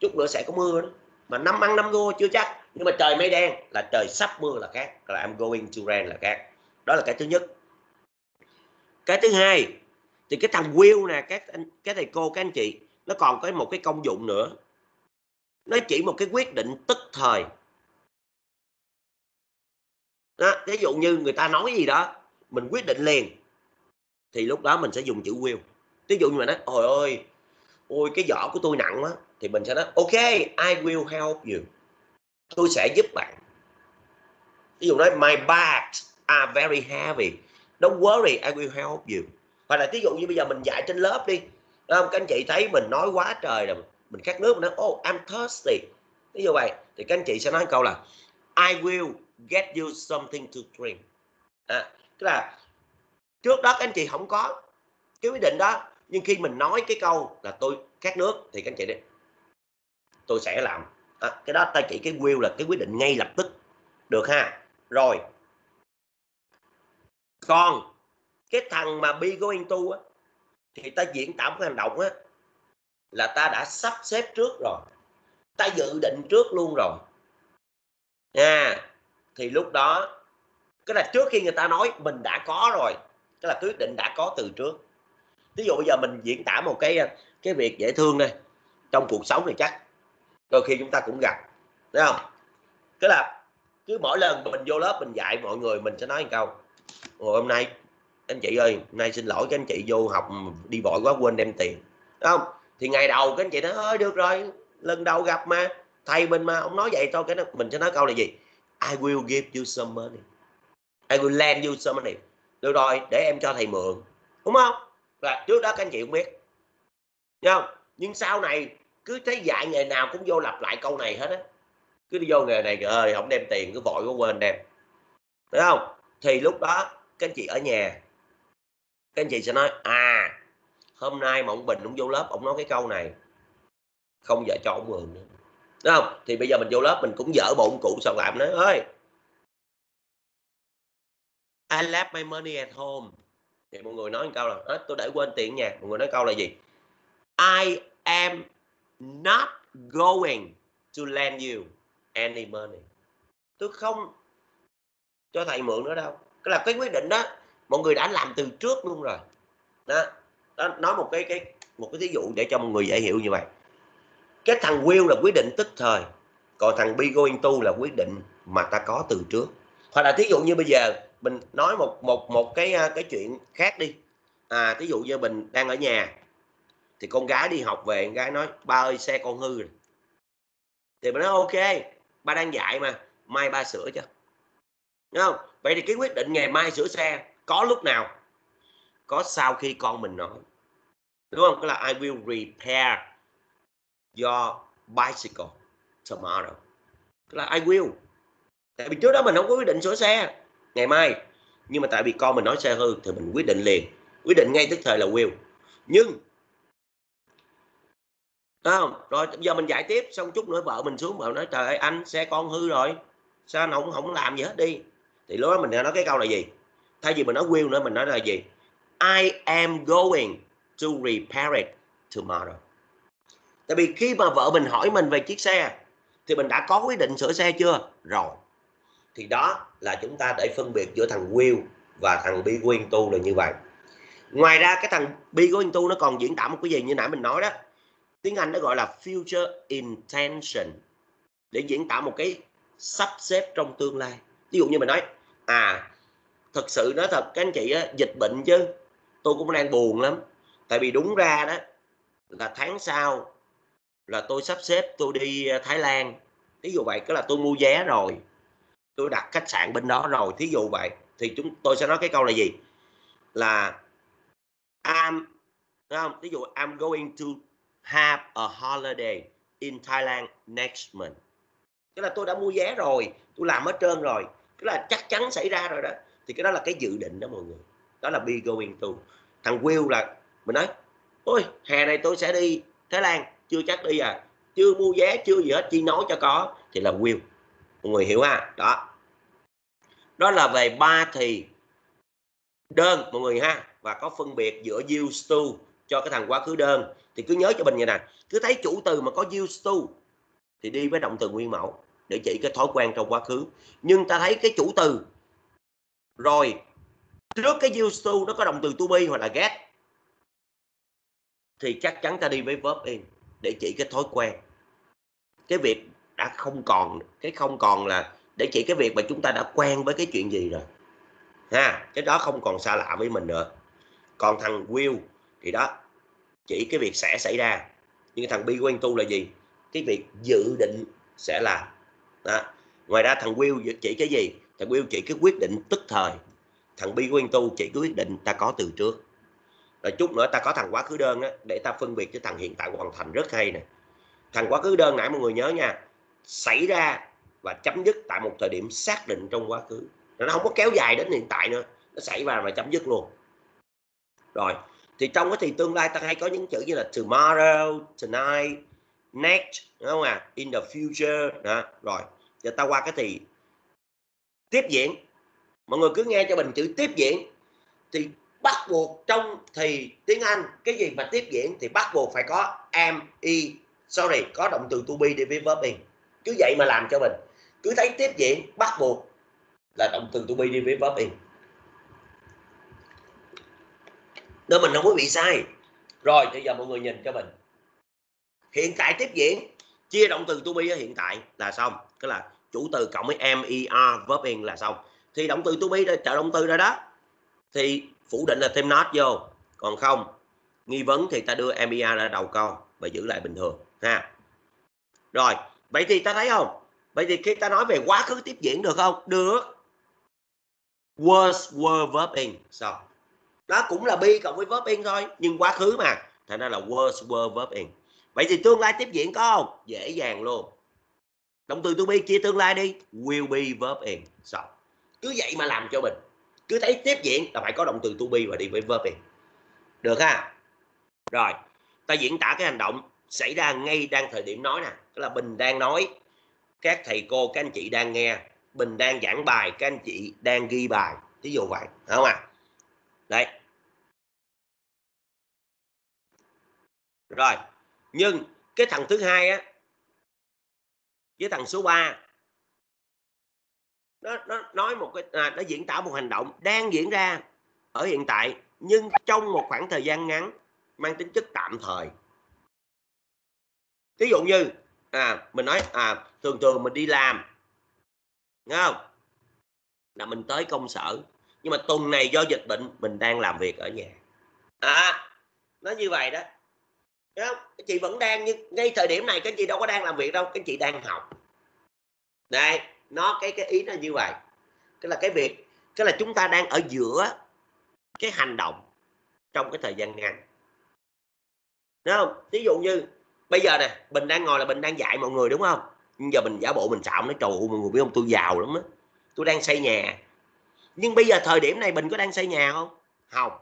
chút nữa sẽ có mưa đó. Mà năm ăn năm thua, chưa chắc. Nhưng mà trời mây đen là trời sắp mưa là khác. Là I'm going to rain là khác. Đó là cái thứ nhất. Cái thứ hai, thì cái thằng will nè, các anh các thầy cô, các anh chị, nó còn có một cái công dụng nữa nó chỉ một cái quyết định tức thời. Đó, ví dụ như người ta nói gì đó mình quyết định liền thì lúc đó mình sẽ dùng chữ will. Ví dụ như mà nói ôi ơi ôi cái giỏ của tôi nặng quá thì mình sẽ nói ok I will help you. Tôi sẽ giúp bạn. Ví dụ nói my bags are very heavy. Don't worry I will help you. Hoặc là ví dụ như bây giờ mình dạy trên lớp đi. Không? các anh chị thấy mình nói quá trời rồi mình khát nước mình nói oh I'm thirsty. Ví dụ vậy. Thì các anh chị sẽ nói câu là I will get you something to drink. À, tức là trước đó các anh chị không có cái quyết định đó nhưng khi mình nói cái câu là tôi khát nước thì các anh chị đi tôi sẽ làm. À, cái đó ta chỉ cái will là cái quyết định ngay lập tức. Được ha? Rồi. Còn cái thằng mà be going to á thì ta diễn tả một hành động á là ta đã sắp xếp trước rồi. Ta dự định trước luôn rồi. Nha thì lúc đó cái là trước khi người ta nói mình đã có rồi cái là quyết định đã có từ trước. Ví dụ bây giờ mình diễn tả một cái cái việc dễ thương đây trong cuộc sống này chắc đôi khi chúng ta cũng gặp thấy không? Cái là cứ mỗi lần mình vô lớp mình dạy mọi người mình sẽ nói một câu Ồ, hôm nay anh chị ơi hôm nay xin lỗi các anh chị vô học đi vội quá quên đem tiền. Đúng không? Thì ngày đầu các anh chị nói ơi được rồi, lần đầu gặp mà, thầy mình mà ông nói vậy thôi. Cái đó mình sẽ nói câu là gì? I will give you some money. I will lend you some money. Được rồi, để em cho thầy mượn. Đúng không? Là trước đó các anh chị không biết. Đúng không? Nhưng sau này, cứ thấy dạy nghề nào cũng vô lặp lại câu này hết á. Cứ đi vô nghề này ơi, không đem tiền, cứ vội có quên đem. Thấy không? Thì lúc đó, các anh chị ở nhà, các anh chị sẽ nói à hôm nay mà ông bình ông vô lớp ông nói cái câu này không vợ cho ông mượn nữa. Đúng không? Thì bây giờ mình vô lớp mình cũng dở bộ cụ xong làm nữa. Ơi! I left my money at home. Thì mọi người nói một câu là tôi để quên tiền nhà. Mọi người nói câu là gì? I am not going to lend you any money. Tôi không cho thầy mượn nữa đâu. Cái là cái quyết định đó mọi người đã làm từ trước luôn rồi. Đó, đó, nói một cái cái, một cái ví dụ để cho mọi người dễ hiểu như vậy. Cái thằng will là quyết định tức thời, còn thằng be going to là quyết định mà ta có từ trước. Hoặc là thí dụ như bây giờ, mình nói một một một cái à, cái chuyện khác đi. À thí dụ như mình đang ở nhà, thì con gái đi học về, con gái nói, ba ơi, xe con hư rồi. Thì mình nói, ok, ba đang dạy mà, mai ba sửa cho. Đúng không? Vậy thì cái quyết định ngày mai sửa xe có lúc nào? Có sau khi con mình nói. Đúng không? Cái là, I will repair your bicycle tomorrow. Cái là, I will. Tại vì trước đó mình không có quyết định sửa xe ngày mai. Nhưng mà tại vì con mình nói xe hư thì mình quyết định liền. Quyết định ngay tức thời là will. Nhưng không? Rồi giờ mình giải tiếp, xong chút nữa vợ mình xuống, vợ nói, trời ơi, anh, xe con hư rồi. Sao anh không không làm gì hết đi? Thì lúc đó mình nói cái câu là gì? Thay vì mình nói will nữa, mình nói là gì? I am going to repair it tomorrow. Tại vì khi mà vợ mình hỏi mình về chiếc xe thì mình đã có quyết định sửa xe chưa? Rồi. Thì đó là chúng ta để phân biệt giữa thằng will và thằng be going to là như vậy. Ngoài ra cái thằng be going to nó còn diễn tả một cái gì như nãy mình nói đó. Tiếng Anh nó gọi là future intention để diễn tả một cái sắp xếp trong tương lai. Ví dụ như mình nói à thật sự nói thật các anh chị á, dịch bệnh chứ tôi cũng đang buồn lắm. Tại vì đúng ra đó, là tháng sau là tôi sắp xếp tôi đi ờ, Thái Lan. Ví dụ vậy, cái là tôi mua vé rồi. Tôi đặt khách sạn bên đó rồi. Thí dụ vậy, thì chúng, tôi sẽ nói cái câu là gì? Là I'm không? Thí dụ I'm going to have a holiday in Thailand next month. Tức là tôi đã mua vé rồi. Tôi làm hết trơn rồi. Tức là chắc chắn xảy ra rồi đó. Thì cái đó là cái dự định đó, mọi người đó là be going to. Thằng Will là mình nói, ôi, hè này tôi sẽ đi Thái Lan, chưa chắc đi à. Chưa mua vé, chưa gì hết chỉ nói cho có. Thì là Will. Mọi người hiểu ha? Đó. Đó là về ba thì đơn, mọi người ha? Và có phân biệt giữa used to cho cái thằng quá khứ đơn. Thì cứ nhớ cho mình như này cứ thấy chủ từ mà có used to thì đi với động từ nguyên mẫu để chỉ cái thói quen trong quá khứ. Nhưng ta thấy cái chủ từ rồi trước cái used to nó có động từ to be hoặc là get, thì chắc chắn ta đi với verb in để chỉ cái thói quen. Cái việc đã không còn, cái không còn là để chỉ cái việc mà chúng ta đã quen với cái chuyện gì rồi, ha? Cái đó không còn xa lạ với mình nữa. Còn thằng will thì đó, chỉ cái việc sẽ xảy ra. Nhưng thằng be quen tu là gì? Cái việc dự định sẽ là, đó. ngoài ra thằng will chỉ cái gì? Thằng will chỉ cái quyết định tức thời thằng bi của anh tu chỉ quyết định ta có từ trước. Rồi chút nữa ta có thằng quá khứ đơn á, để ta phân biệt với thằng hiện tại hoàn thành rất hay nè. Thằng quá khứ đơn nãy mọi người nhớ nha xảy ra và chấm dứt tại một thời điểm xác định trong quá khứ. Nó không có kéo dài đến hiện tại nữa nó xảy ra và chấm dứt luôn. Rồi thì trong cái thì tương lai ta hay có những chữ như là tomorrow tonight next đúng không à in the future đó rồi. Giờ ta qua cái thì tiếp diễn mọi người cứ nghe cho mình chữ tiếp diễn. Thì bắt buộc trong thì tiếng Anh, cái gì mà tiếp diễn thì bắt buộc phải có am y sorry, có động từ to be đi với verb in. Cứ vậy mà làm cho mình cứ thấy tiếp diễn, bắt buộc là động từ to be đi với verb in. Nên mình không có bị sai. Rồi, bây giờ mọi người nhìn cho mình hiện tại tiếp diễn, chia động từ to be ở hiện tại là xong. Cái là chủ từ cộng với am er verb in là xong thì động từ to be là trợ động từ rồi đó. Thì phủ định là thêm not vô. Còn không, nghi vấn thì ta đưa MBA ra đầu câu và giữ lại bình thường, ha. Rồi, vậy thì ta thấy không? Vậy thì khi ta nói về quá khứ tiếp diễn được không? Được. Was were verb in sao? Đó cũng là be cộng với verb in thôi, nhưng quá khứ mà. Thành ra là was were verb in vậy thì tương lai tiếp diễn có không? Dễ dàng luôn. Động từ to be chia tương lai đi. Will be verb in sao? Cứ vậy mà làm cho mình. Cứ thấy tiếp diễn là phải có động từ to be và đi với verb in. Được ha? Rồi, ta diễn tả cái hành động xảy ra ngay đang thời điểm nói nè. Tức là bình đang nói, các thầy cô, các anh chị đang nghe. Bình đang giảng bài, các anh chị đang ghi bài. Ví dụ vậy đúng không ạ? À? đấy. Rồi, nhưng cái thằng thứ hai á, với thằng số 3 nó, nó nói một cái à, nó diễn tả một hành động đang diễn ra ở hiện tại nhưng trong một khoảng thời gian ngắn mang tính chất tạm thời. Ví dụ như à mình nói à thường thường mình đi làm nghe không? Là mình tới công sở nhưng mà tuần này do dịch bệnh mình đang làm việc ở nhà. À nó như vậy đó. Thấy không? Các chị vẫn đang nhưng ngay thời điểm này các chị đâu có đang làm việc đâu các chị đang học. Đây nó cái cái ý nó như vậy cái là cái việc cái là chúng ta đang ở giữa cái hành động trong cái thời gian ngắn Đúng không? Ví dụ như bây giờ nè, Bình đang ngồi là Bình đang dạy mọi người đúng không? Nhưng giờ mình giả bộ mình xạo nói trời ơi mọi người biết không tôi giàu lắm á. Tôi đang xây nhà. Nhưng bây giờ thời điểm này Bình có đang xây nhà không? Không.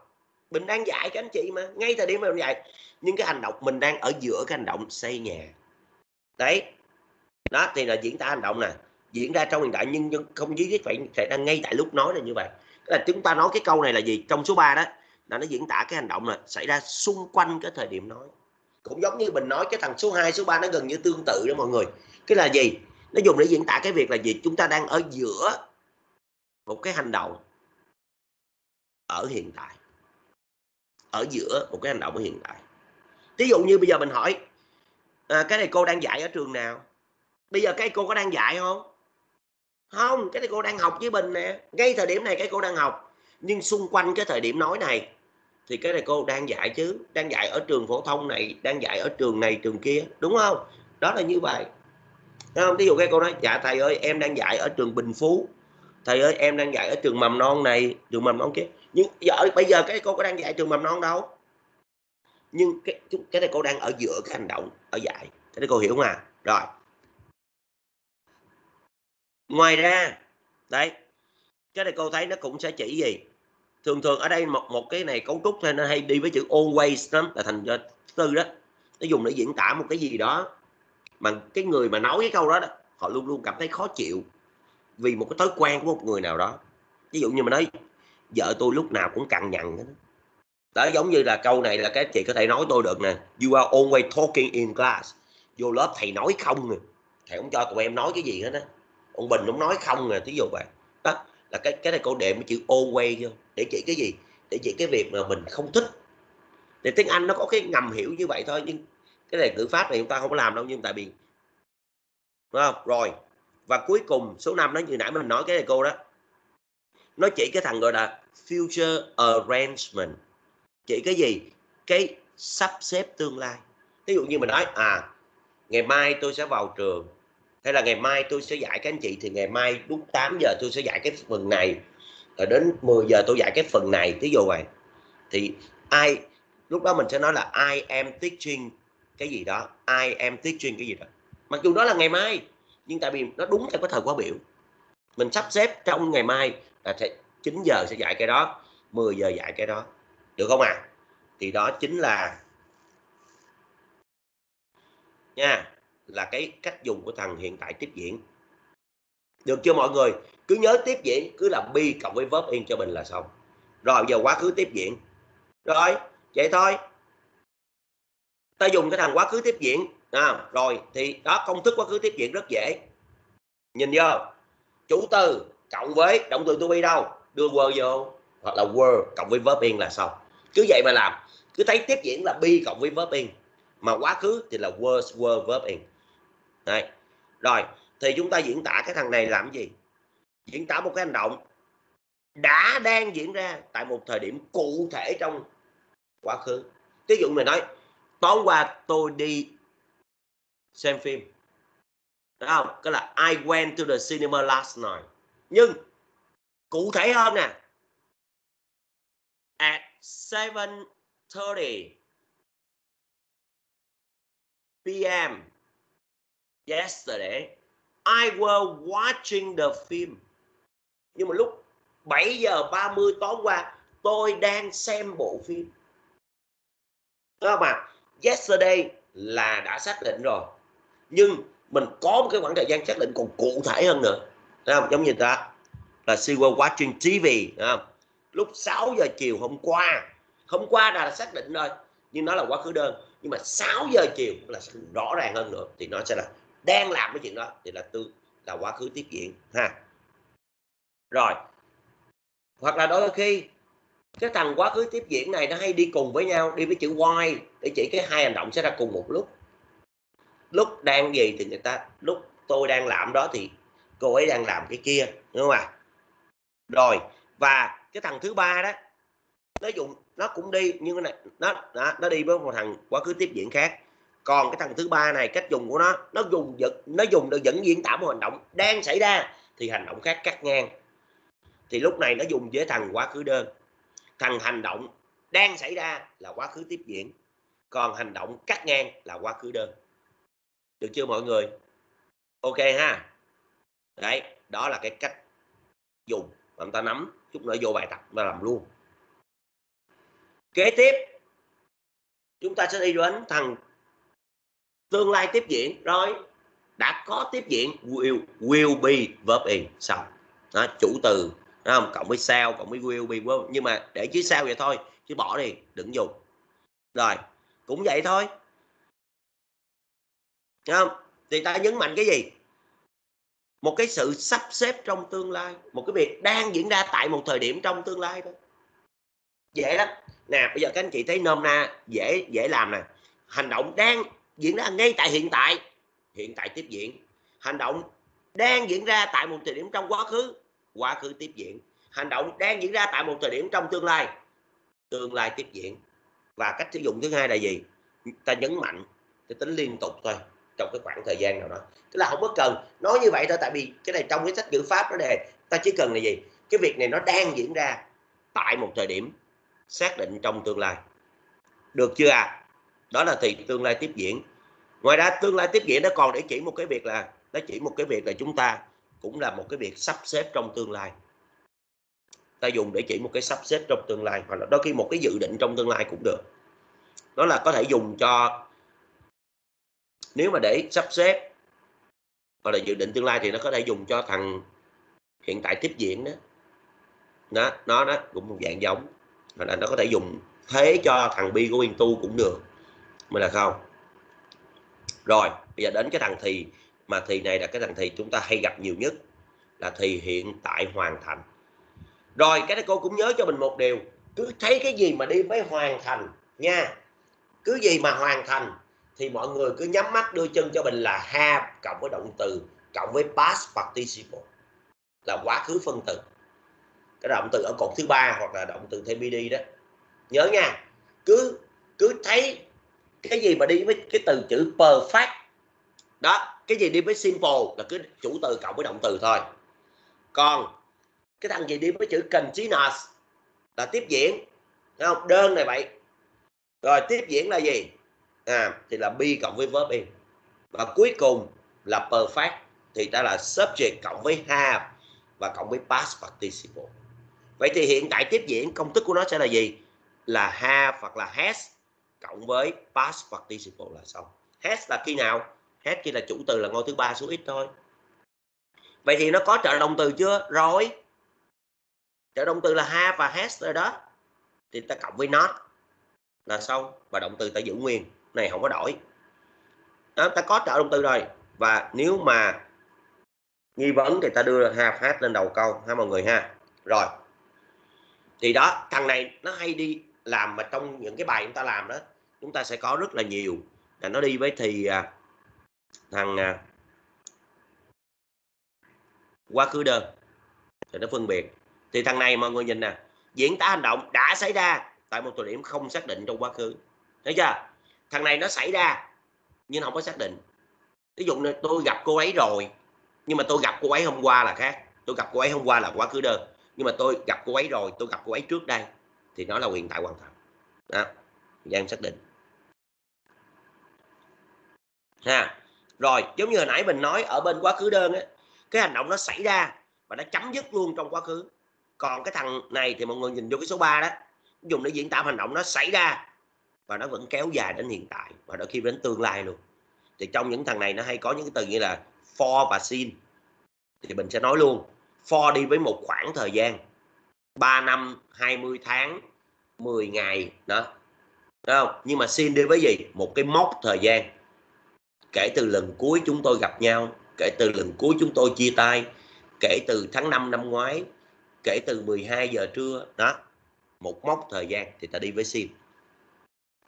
Bình đang dạy các anh chị mà, ngay thời điểm mà mình dạy. Nhưng cái hành động mình đang ở giữa cái hành động xây nhà. Đấy. Đó thì là diễn tả hành động nè diễn ra trong hiện tại nhưng, không dưới thiết phải xảy ra ngay tại lúc nói là như vậy. Là chúng ta nói cái câu này là gì? Trong số 3 đó là nó diễn tả cái hành động là xảy ra xung quanh cái thời điểm nói. Cũng giống như mình nói cái thằng số 2 số 3 nó gần như tương tự đó mọi người. Cái là gì? Nó dùng để diễn tả cái việc là gì? Chúng ta đang ở giữa một cái hành động ở hiện tại. Ở giữa một cái hành động ở hiện tại. Ví dụ như bây giờ mình hỏi à, cái này cô đang dạy ở trường nào? Bây giờ cái cô có đang dạy không? Không, cái này cô đang học với bình nè. Ngay thời điểm này cái cô đang học. Nhưng xung quanh cái thời điểm nói này, thì cái này cô đang dạy chứ, đang dạy ở trường phổ thông này, đang dạy ở trường này, trường kia, đúng không? Đó là như vậy. Thấy không? Ví dụ cái cô nói dạ thầy ơi, em đang dạy ở trường bình phú. Thầy ơi, em đang dạy ở trường mầm non này, trường mầm non kia. Nhưng giờ, bây giờ cái cô có đang dạy trường mầm non đâu. Nhưng cái cái này cô đang ở giữa cái hành động, ở dạy. Cái này cô hiểu không à? Rồi ngoài ra đấy cái này cô thấy nó cũng sẽ chỉ gì? Thường thường ở đây một một cái này cấu trúc thôi nó hay đi với chữ always lắm là thành cho tư đó. Nó dùng để diễn tả một cái gì đó mà cái người mà nói cái câu đó, đó họ luôn luôn cảm thấy khó chịu vì một cái thói quen của một người nào đó. Ví dụ như mà nói vợ tôi lúc nào cũng cằn nhằn đó. đó giống như là câu này là các chị có thể nói tôi được nè. You are always talking in class. Vô lớp thầy nói không nè. Thầy không cho tụi em nói cái gì hết á ông bình ông nói không nè thí dụ vậy. Đó, là cái cái này cô đệm chữ always vô, để chỉ cái gì? Để chỉ cái việc mà mình không thích. Thì tiếng anh nó có cái ngầm hiểu như vậy thôi, nhưng cái này ngữ pháp này chúng ta không có làm đâu, nhưng tại vì đúng không? Rồi, và cuối cùng, số 5 đó, như nãy mình nói cái này cô đó. Nó chỉ cái thằng gọi là future arrangement. Chỉ cái gì? Cái sắp xếp tương lai. Ví dụ như mình nói à ngày mai tôi sẽ vào trường hay là ngày mai tôi sẽ dạy các anh chị, thì ngày mai đúng 8 giờ tôi sẽ dạy cái phần này. Rồi đến 10 giờ tôi dạy cái phần này. Thí dụ vậy. Thì ai, lúc đó mình sẽ nói là I am teaching cái gì đó. I am teaching cái gì đó. Mặc dù đó là ngày mai, nhưng tại vì nó đúng theo cái thời khóa biểu. Mình sắp xếp trong ngày mai là sẽ 9 giờ sẽ dạy cái đó 10 giờ dạy cái đó. Được không ạ? À? thì đó chính là nha là cái cách dùng của thằng hiện tại tiếp diễn. Được chưa mọi người? Cứ nhớ tiếp diễn cứ làm be cộng với verb in cho mình là xong. Rồi giờ quá khứ tiếp diễn. Rồi vậy thôi. Ta dùng cái thằng quá khứ tiếp diễn. À, rồi thì đó công thức quá khứ tiếp diễn rất dễ. Nhìn vô. Chủ từ cộng với động từ to be đâu? Đưa word vô. Hoặc là word cộng với verb in là xong. Cứ vậy mà làm. Cứ thấy tiếp diễn là be cộng với verb in. Mà quá khứ thì là was were verb in. Đấy. rồi, thì chúng ta diễn tả cái thằng này làm gì diễn tả một cái hành động đã đang diễn ra tại một thời điểm cụ thể trong quá khứ ví dụ mình nói, tối qua tôi đi xem phim Đúng không cái là, I went to the cinema last night nhưng, cụ thể hơn nè, at 7:30 p.m yesterday, I was watching the film nhưng mà lúc 7 giờ 30 tối qua, tôi đang xem bộ phim đó mà? Yesterday là đã xác định rồi nhưng mình có một cái khoảng thời gian xác định còn cụ thể hơn nữa Đúng không? giống như ta, là she was watching TV Đúng không? lúc 6 giờ chiều hôm qua hôm qua đã xác định rồi, nhưng nó là quá khứ đơn nhưng mà 6 giờ chiều là rõ ràng hơn nữa, thì nó sẽ là đang làm cái chuyện đó thì là tư là quá khứ tiếp diễn ha. Rồi. Hoặc là đôi khi cái thằng quá khứ tiếp diễn này nó hay đi cùng với nhau đi với chữ why để chỉ cái hai hành động sẽ ra cùng một lúc. Lúc đang gì thì người ta lúc tôi đang làm đó thì cô ấy đang làm cái kia đúng không ạ? À? rồi và cái thằng thứ ba đó nó dùng nó cũng đi nhưng cái nó nó, nó đi với một thằng quá khứ tiếp diễn khác còn cái thằng thứ ba này, cách dùng của nó nó dùng giật, nó dùng được dẫn diễn tả một hành động đang xảy ra, thì hành động khác cắt ngang. Thì lúc này nó dùng với thằng quá khứ đơn. Thằng hành động đang xảy ra là quá khứ tiếp diễn, còn hành động cắt ngang là quá khứ đơn. Được chưa mọi người? Ok ha. Đấy, đó là cái cách dùng. Mà ta nắm, chút nữa vô bài tập mà làm luôn. Kế tiếp, chúng ta sẽ đi đến thằng tương lai tiếp diễn rồi đã có tiếp diễn will will be verb in xong. Đó, chủ từ đó không? Cộng với sao cộng với will be verb. Nhưng mà để chứ sao vậy thôi chứ bỏ đi đừng dùng. Rồi cũng vậy thôi. Đúng không? Thì ta nhấn mạnh cái gì? Một cái sự sắp xếp trong tương lai một cái việc đang diễn ra tại một thời điểm trong tương lai thôi dễ lắm. Nè bây giờ các anh chị thấy nôm na dễ dễ làm nè. Hành động đang diễn ra ngay tại hiện tại hiện tại tiếp diễn. Hành động đang diễn ra tại một thời điểm trong quá khứ quá khứ tiếp diễn. Hành động đang diễn ra tại một thời điểm trong tương lai tương lai tiếp diễn. Và cách sử dụng thứ hai là gì? Ta nhấn mạnh cái tính liên tục thôi, trong cái khoảng thời gian nào đó. Tức là không có cần nói như vậy thôi, tại vì cái này trong cái sách ngữ pháp nó đề ta chỉ cần là gì? Cái việc này nó đang diễn ra tại một thời điểm xác định trong tương lai. Được chưa à đó là thì tương lai tiếp diễn. Ngoài ra, tương lai tiếp diễn nó còn để chỉ một cái việc là, nó chỉ một cái việc là chúng ta cũng là một cái việc sắp xếp trong tương lai. Ta dùng để chỉ một cái sắp xếp trong tương lai, hoặc là đôi khi một cái dự định trong tương lai cũng được. Đó là có thể dùng cho, nếu mà để sắp xếp hoặc là dự định tương lai thì nó có thể dùng cho thằng hiện tại tiếp diễn đó. Nó nó cũng một dạng giống. Hoặc là nó có thể dùng thế cho thằng bi going to cũng được mới là không. Rồi, bây giờ đến cái thằng thì. Mà thì này là cái thằng thì chúng ta hay gặp nhiều nhất là thì hiện tại hoàn thành. Rồi, cái này cô cũng nhớ cho mình một điều. Cứ thấy cái gì mà đi mới hoàn thành nha. Cứ gì mà hoàn thành thì mọi người cứ nhắm mắt đưa chân cho mình là have cộng với động từ cộng với past participle. Là quá khứ phân từ. Cái động từ ở cột thứ ba hoặc là động từ thêm đi đó. Nhớ nha. Cứ cứ thấy cái gì mà đi với cái từ chữ perfect? Đó, cái gì đi với simple là cứ chủ từ cộng với động từ thôi. Còn cái thằng gì đi với chữ continuous là tiếp diễn, Thấy không? Đơn này vậy. Rồi, tiếp diễn là gì? À thì là be cộng với verb in. Và cuối cùng là perfect, thì ta là subject cộng với have và cộng với past participle. Vậy thì hiện tại tiếp diễn công thức của nó sẽ là gì? Là have hoặc là has cộng với past participle là xong. Has là khi nào? Has khi là chủ từ là ngôi thứ ba số ít thôi. Vậy thì nó có trợ động từ chưa? Rồi. Trợ động từ là have và has rồi đó. Thì ta cộng với not là xong. Và động từ ta giữ nguyên. Này không có đổi. Đó, ta có trợ động từ rồi. Và nếu mà nghi vấn thì ta đưa have has lên đầu câu. Ha mọi người ha. Rồi. Thì đó thằng này nó hay đi làm mà trong những cái bài chúng ta làm đó chúng ta sẽ có rất là nhiều. Là nó đi với thì à, thằng à, quá khứ đơn. Thì nó phân biệt. Thì thằng này mọi người nhìn nè diễn tả hành động đã xảy ra tại một thời điểm không xác định trong quá khứ. Thấy chưa? Thằng này nó xảy ra nhưng không có xác định. Ví dụ như tôi gặp cô ấy rồi nhưng mà tôi gặp cô ấy hôm qua là khác. Tôi gặp cô ấy hôm qua là quá khứ đơn nhưng mà tôi gặp cô ấy rồi tôi gặp cô ấy trước đây thì nó là hiện tại hoàn thành. Đó gian xác định ha. Rồi, giống như hồi nãy mình nói, ở bên quá khứ đơn á, cái hành động nó xảy ra và nó chấm dứt luôn trong quá khứ. Còn cái thằng này thì mọi người nhìn vô cái số 3 đó dùng để diễn tả hành động nó xảy ra và nó vẫn kéo dài đến hiện tại và đôi khi đến tương lai luôn. Thì trong những thằng này nó hay có những cái từ như là for và sin. Thì mình sẽ nói luôn, for đi với một khoảng thời gian 3 năm 20 tháng 10 ngày, đó. Đúng không? Nhưng mà xin đi với gì? Một cái mốc thời gian kể từ lần cuối chúng tôi gặp nhau kể từ lần cuối chúng tôi chia tay kể từ tháng 5 năm ngoái kể từ 12 giờ trưa đó một mốc thời gian thì ta đi với sim.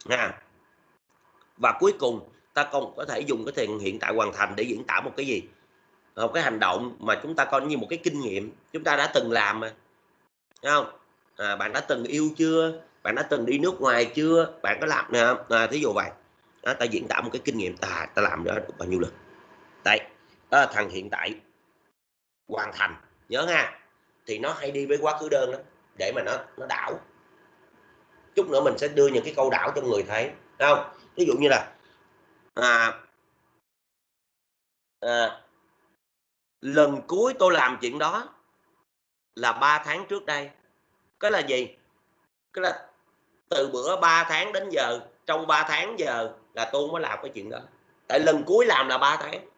Ha và cuối cùng ta còn có thể dùng cái tiền hiện tại hoàn thành để diễn tả một cái gì? Ờ, một cái hành động mà chúng ta coi như một cái kinh nghiệm chúng ta đã từng làm mà. Không? À, bạn đã từng yêu chưa? Bạn đã từng đi nước ngoài chưa? Bạn có làm nè à, thí dụ vậy đó, ta diễn tả một cái kinh nghiệm ta ta làm đó được bao nhiêu lần. Đấy đó ờ, là thằng hiện tại hoàn thành nhớ ha. Thì nó hay đi với quá khứ đơn đó để mà nó nó đảo. Chút nữa mình sẽ đưa những cái câu đảo cho người thấy Thấy không? Ví dụ như là à, à, lần cuối tôi làm chuyện đó là 3 tháng trước đây. Cái là gì? Cái là từ bữa 3 tháng đến giờ trong 3 tháng giờ là tôi mới làm cái chuyện đó. Tại lần cuối làm là 3 tháng.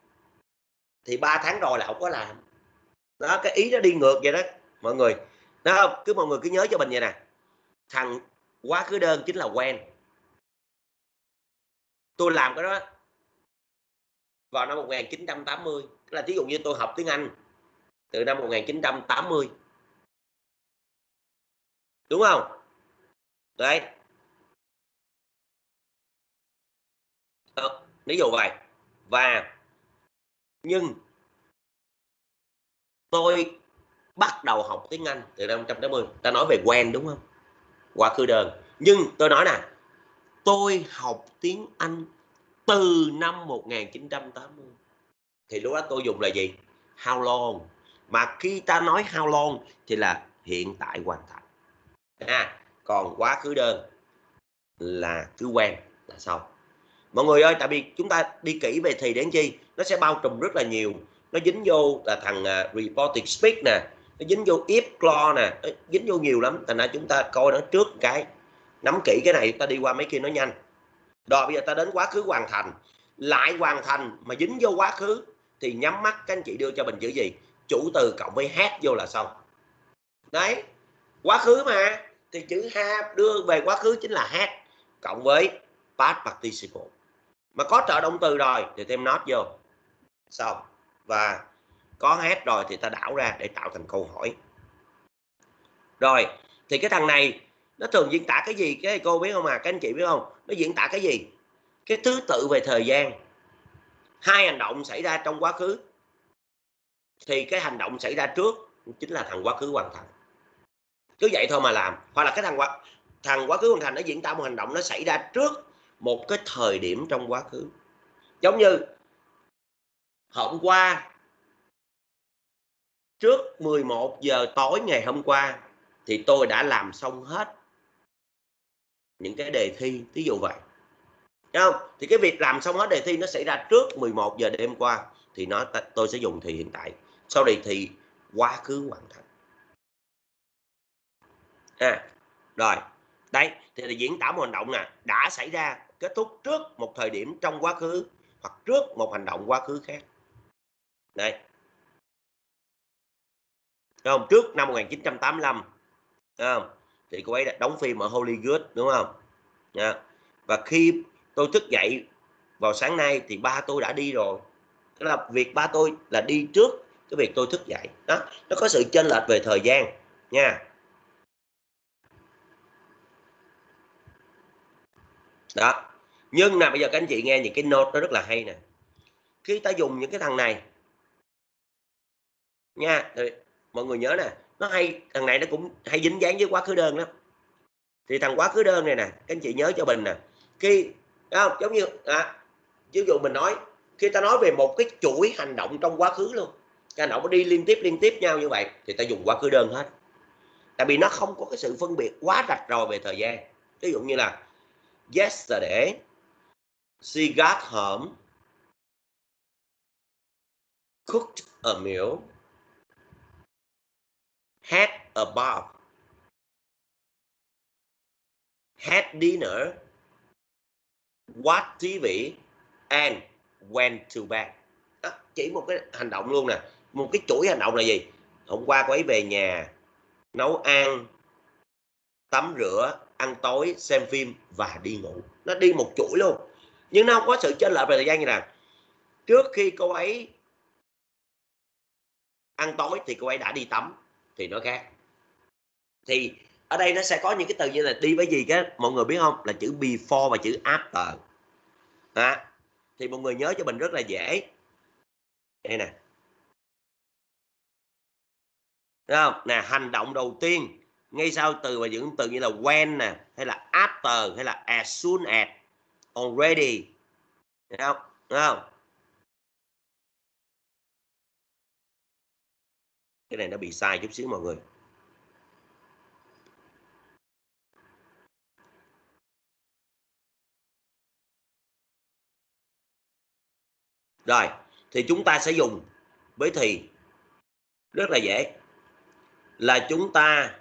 Thì 3 tháng rồi là không có làm. Đó, cái ý nó đi ngược vậy đó, mọi người. Đó không, cứ mọi người cứ nhớ cho mình vậy nè. Thằng quá khứ đơn chính là quen. Tôi làm cái đó vào năm 1980 là thí dụ như tôi học tiếng Anh từ năm 1980 đúng không? Đấy. Ờ, ví dụ vậy. Và nhưng tôi bắt đầu học tiếng Anh từ năm 1980 ta nói về quen đúng không? Quá khứ đơn. Nhưng tôi nói nè tôi học tiếng Anh từ năm 1980 thì lúc đó tôi dùng là gì? How long? Mà khi ta nói how long thì là hiện tại hoàn thành. À, còn quá khứ đơn là cứ quen là xong mọi người ơi tại vì chúng ta đi kỹ về thì đến chi? Nó sẽ bao trùm rất là nhiều. Nó dính vô là thằng à, uh, reporting speak nè nó dính vô if clause nè nó dính vô nhiều lắm. Thành ra chúng ta coi nó trước cái nắm kỹ cái này ta đi qua mấy kia nó nhanh. Rồi bây giờ ta đến quá khứ hoàn thành. Lại hoàn thành mà dính vô quá khứ thì nhắm mắt các anh chị đưa cho mình chữ gì? Chủ từ cộng với hát vô là xong. Đấy quá khứ mà. Thì chữ have đưa về quá khứ chính là hát cộng với past participle mà có trợ động từ rồi, thì thêm not vô. Xong. Và có hết rồi thì ta đảo ra để tạo thành câu hỏi. Rồi, thì cái thằng này, nó thường diễn tả cái gì? Cái cô biết không à? Các anh chị biết không? Nó diễn tả cái gì? Cái thứ tự về thời gian. Hai hành động xảy ra trong quá khứ. Thì cái hành động xảy ra trước chính là thằng quá khứ hoàn thành. Cứ vậy thôi mà làm. Hoặc là cái thằng quá thằng quá khứ hoàn thành nó diễn tả một hành động nó xảy ra trước một cái thời điểm trong quá khứ. Giống như hôm qua trước 11 giờ tối ngày hôm qua thì tôi đã làm xong hết những cái đề thi ví dụ vậy. Đúng không? Thì cái việc làm xong hết đề thi nó xảy ra trước 11 giờ đêm qua thì nó tôi sẽ dùng thì hiện tại. Sau đây thì quá khứ hoàn thành. À, rồi. Đây thì là diễn tả một hành động nè đã xảy ra kết thúc trước một thời điểm trong quá khứ hoặc trước một hành động quá khứ khác. Đây không? Trước năm 1985 không? Thì cô ấy đã đóng phim ở Hollywood đúng không? Nha. và khi tôi thức dậy vào sáng nay thì ba tôi đã đi rồi. Tức là việc ba tôi là đi trước cái việc tôi thức dậy. Đó, nó có sự chênh lệch về thời gian, nha. Đó nhưng là bây giờ các anh chị nghe những cái note nó rất là hay nè. Khi ta dùng những cái thằng này nha thì mọi người nhớ nè nó hay thằng này nó cũng hay dính dáng với quá khứ đơn lắm. Thì thằng quá khứ đơn này nè các anh chị nhớ cho mình nè. Khi không? Giống như à, ví dụ mình nói khi ta nói về một cái chuỗi hành động trong quá khứ luôn cái hành động nó đi liên tiếp liên tiếp nhau như vậy thì ta dùng quá khứ đơn hết. Tại vì nó không có cái sự phân biệt quá rạch ròi về thời gian. Ví dụ như là yesterday she got home cooked a meal had a bath had dinner watched TV and went to bed. Đó, chỉ một cái hành động luôn nè. Một cái chuỗi hành động là gì? Hôm qua cô ấy về nhà nấu ăn tắm rửa ăn tối xem phim và đi ngủ. Nó đi một chuỗi luôn nhưng nó không có sự chênh lệch về thời gian như nào. Trước khi cô ấy ăn tối thì cô ấy đã đi tắm thì nó khác. Thì ở đây nó sẽ có những cái từ như là đi với gì cái mọi người biết không? Là chữ before và chữ after. À, thì mọi người nhớ cho mình rất là dễ. Đây nè. Không? Nè hành động đầu tiên ngay sau từ và những từ như là when nè hay là after hay là as soon as already. Thấy không? Thấy không? Cái này nó bị sai chút xíu mọi người. Rồi, thì chúng ta sẽ dùng với thì. Rất là dễ. Là chúng ta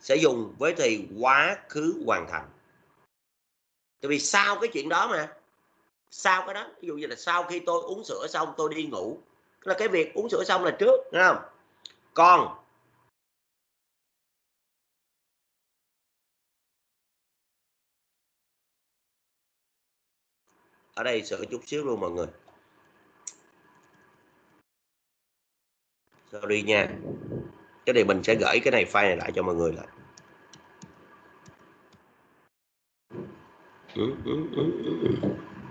sẽ dùng với thì quá khứ hoàn thành tại vì sau cái chuyện đó mà, sau cái đó, ví dụ như là sau khi tôi uống sữa xong tôi đi ngủ, là cái việc uống sữa xong là trước đúng không? Còn ở đây sửa chút xíu luôn mọi người. Sorry nha. Cái này mình sẽ gửi cái này file này lại cho mọi người lại. Ừ, ừ, ừ, ừ. ừ.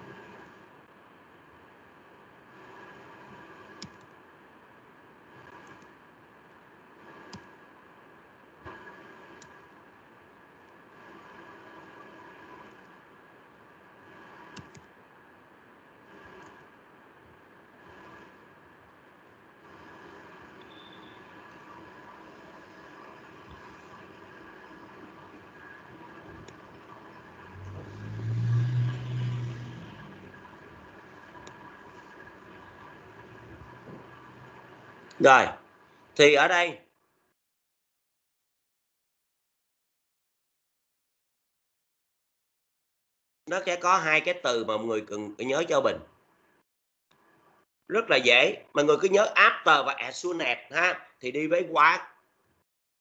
Rồi, thì ở đây. Nó sẽ có hai cái từ mà mọi người cần nhớ cho mình. Rất là dễ, mọi người cứ nhớ after và as soon as, ha? Thì đi với quá.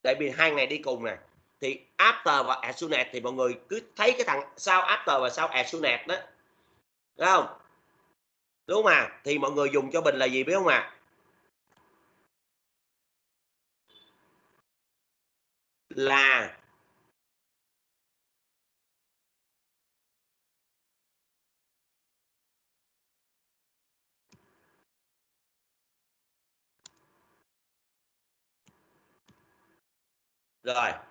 Tại vì hai ngày đi cùng nè. Thì after và as soon as thì mọi người cứ thấy cái thằng sau after và sau as soon as đó. Đúng không? Đúng không à? Thì mọi người dùng cho bình là gì biết không à? Là rồi.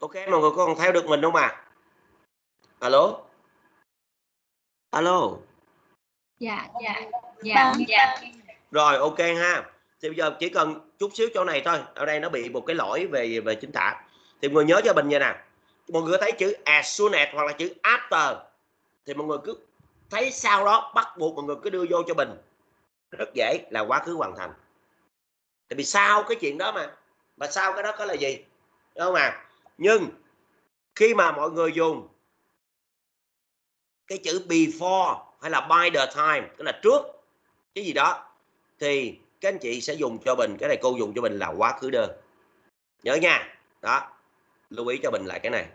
Ok mọi người có còn theo được mình không ạ? Alo? Alo? Dạ dạ dạ dạ. Rồi ok ha. Thì bây giờ chỉ cần chút xíu chỗ này thôi. Ở đây nó bị một cái lỗi về về chính tả thì mọi người nhớ cho mình vậy nè mọi người thấy chữ as soon as hoặc là chữ after? Thì mọi người cứ thấy sau đó bắt buộc mọi người cứ đưa vô cho mình. Rất dễ là quá khứ hoàn thành. Tại vì sau cái chuyện đó mà. Mà sau cái đó có là gì? Đúng không à nhưng khi mà mọi người dùng cái chữ before hay là by the time, tức là trước cái gì đó, thì các anh chị sẽ dùng cho mình, cái này cô dùng cho mình là quá khứ đơn. Nhớ nha. Đó, lưu ý cho mình lại cái này.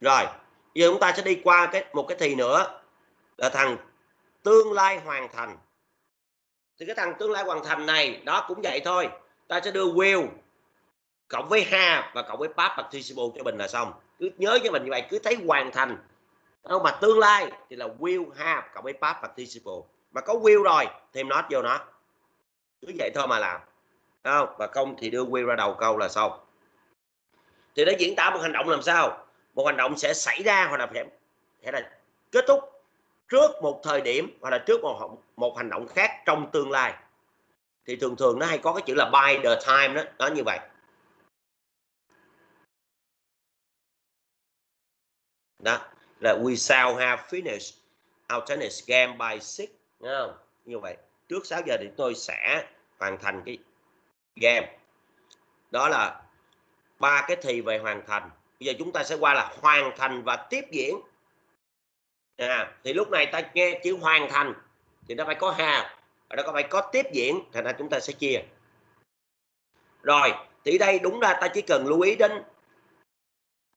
Rồi, giờ chúng ta sẽ đi qua cái, một cái thì nữa, là thằng tương lai hoàn thành. Thì cái thằng tương lai hoàn thành này, đó cũng vậy thôi. Ta sẽ đưa will cộng với ha và cộng với past participle cho mình là xong. Cứ nhớ cho mình như vậy, cứ thấy hoàn thành. Không? Mà tương lai thì là will have cộng với past participle. Mà có will rồi, thêm not vô nó. Cứ vậy thôi mà làm. Không? Và không thì đưa will ra đầu câu là xong. Thì nó diễn tả một hành động làm sao? Một hành động sẽ xảy ra hoặc là sẽ là kết thúc trước một thời điểm hoặc là trước một một hành động khác trong tương lai, thì thường thường nó hay có cái chữ là by the time đó, nó như vậy. Đó, là we shall have finished our tennis game by six Đúng không? như vậy, trước 6 giờ thì tôi sẽ hoàn thành cái game. Đó là ba cái thì về hoàn thành. Bây giờ chúng ta sẽ qua là hoàn thành và tiếp diễn à, thì lúc này ta nghe chữ hoàn thành thì nó phải có have và nó phải có tiếp diễn thành ra chúng ta sẽ chia. Rồi thì đây đúng ra ta chỉ cần lưu ý đến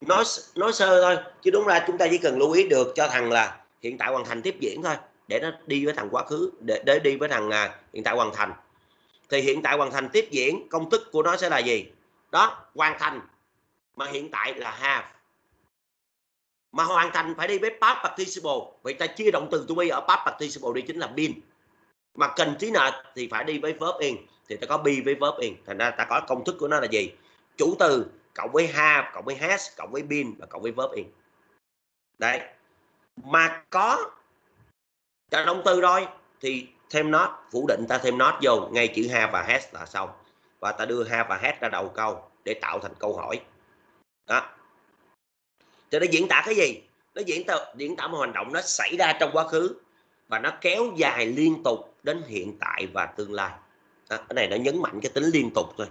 nói nói sơ thôi chứ đúng ra chúng ta chỉ cần lưu ý được cho thằng là hiện tại hoàn thành tiếp diễn thôi để nó đi với thằng quá khứ để, để đi với thằng à, hiện tại hoàn thành. Thì hiện tại hoàn thành tiếp diễn công thức của nó sẽ là gì? Đó hoàn thành mà hiện tại là have mà hoàn thành phải đi với past participle vậy ta chia động từ to be ở past participle đi chính là been mà cần trí nợ thì phải đi với verb in thì ta có be với verb in thành ra ta có công thức của nó là gì? Chủ từ cộng với have cộng với has, cộng với been và cộng với verb in đấy. Mà có cả động từ rồi, thì thêm not phủ định ta thêm not vô. Ngay chữ have và has là xong. Và ta đưa have và has ra đầu câu để tạo thành câu hỏi. Đó cho nó diễn tả cái gì? Nó diễn tả diễn tả một hành động nó xảy ra trong quá khứ và nó kéo dài liên tục đến hiện tại và tương lai. À, cái này nó nhấn mạnh cái tính liên tục thôi.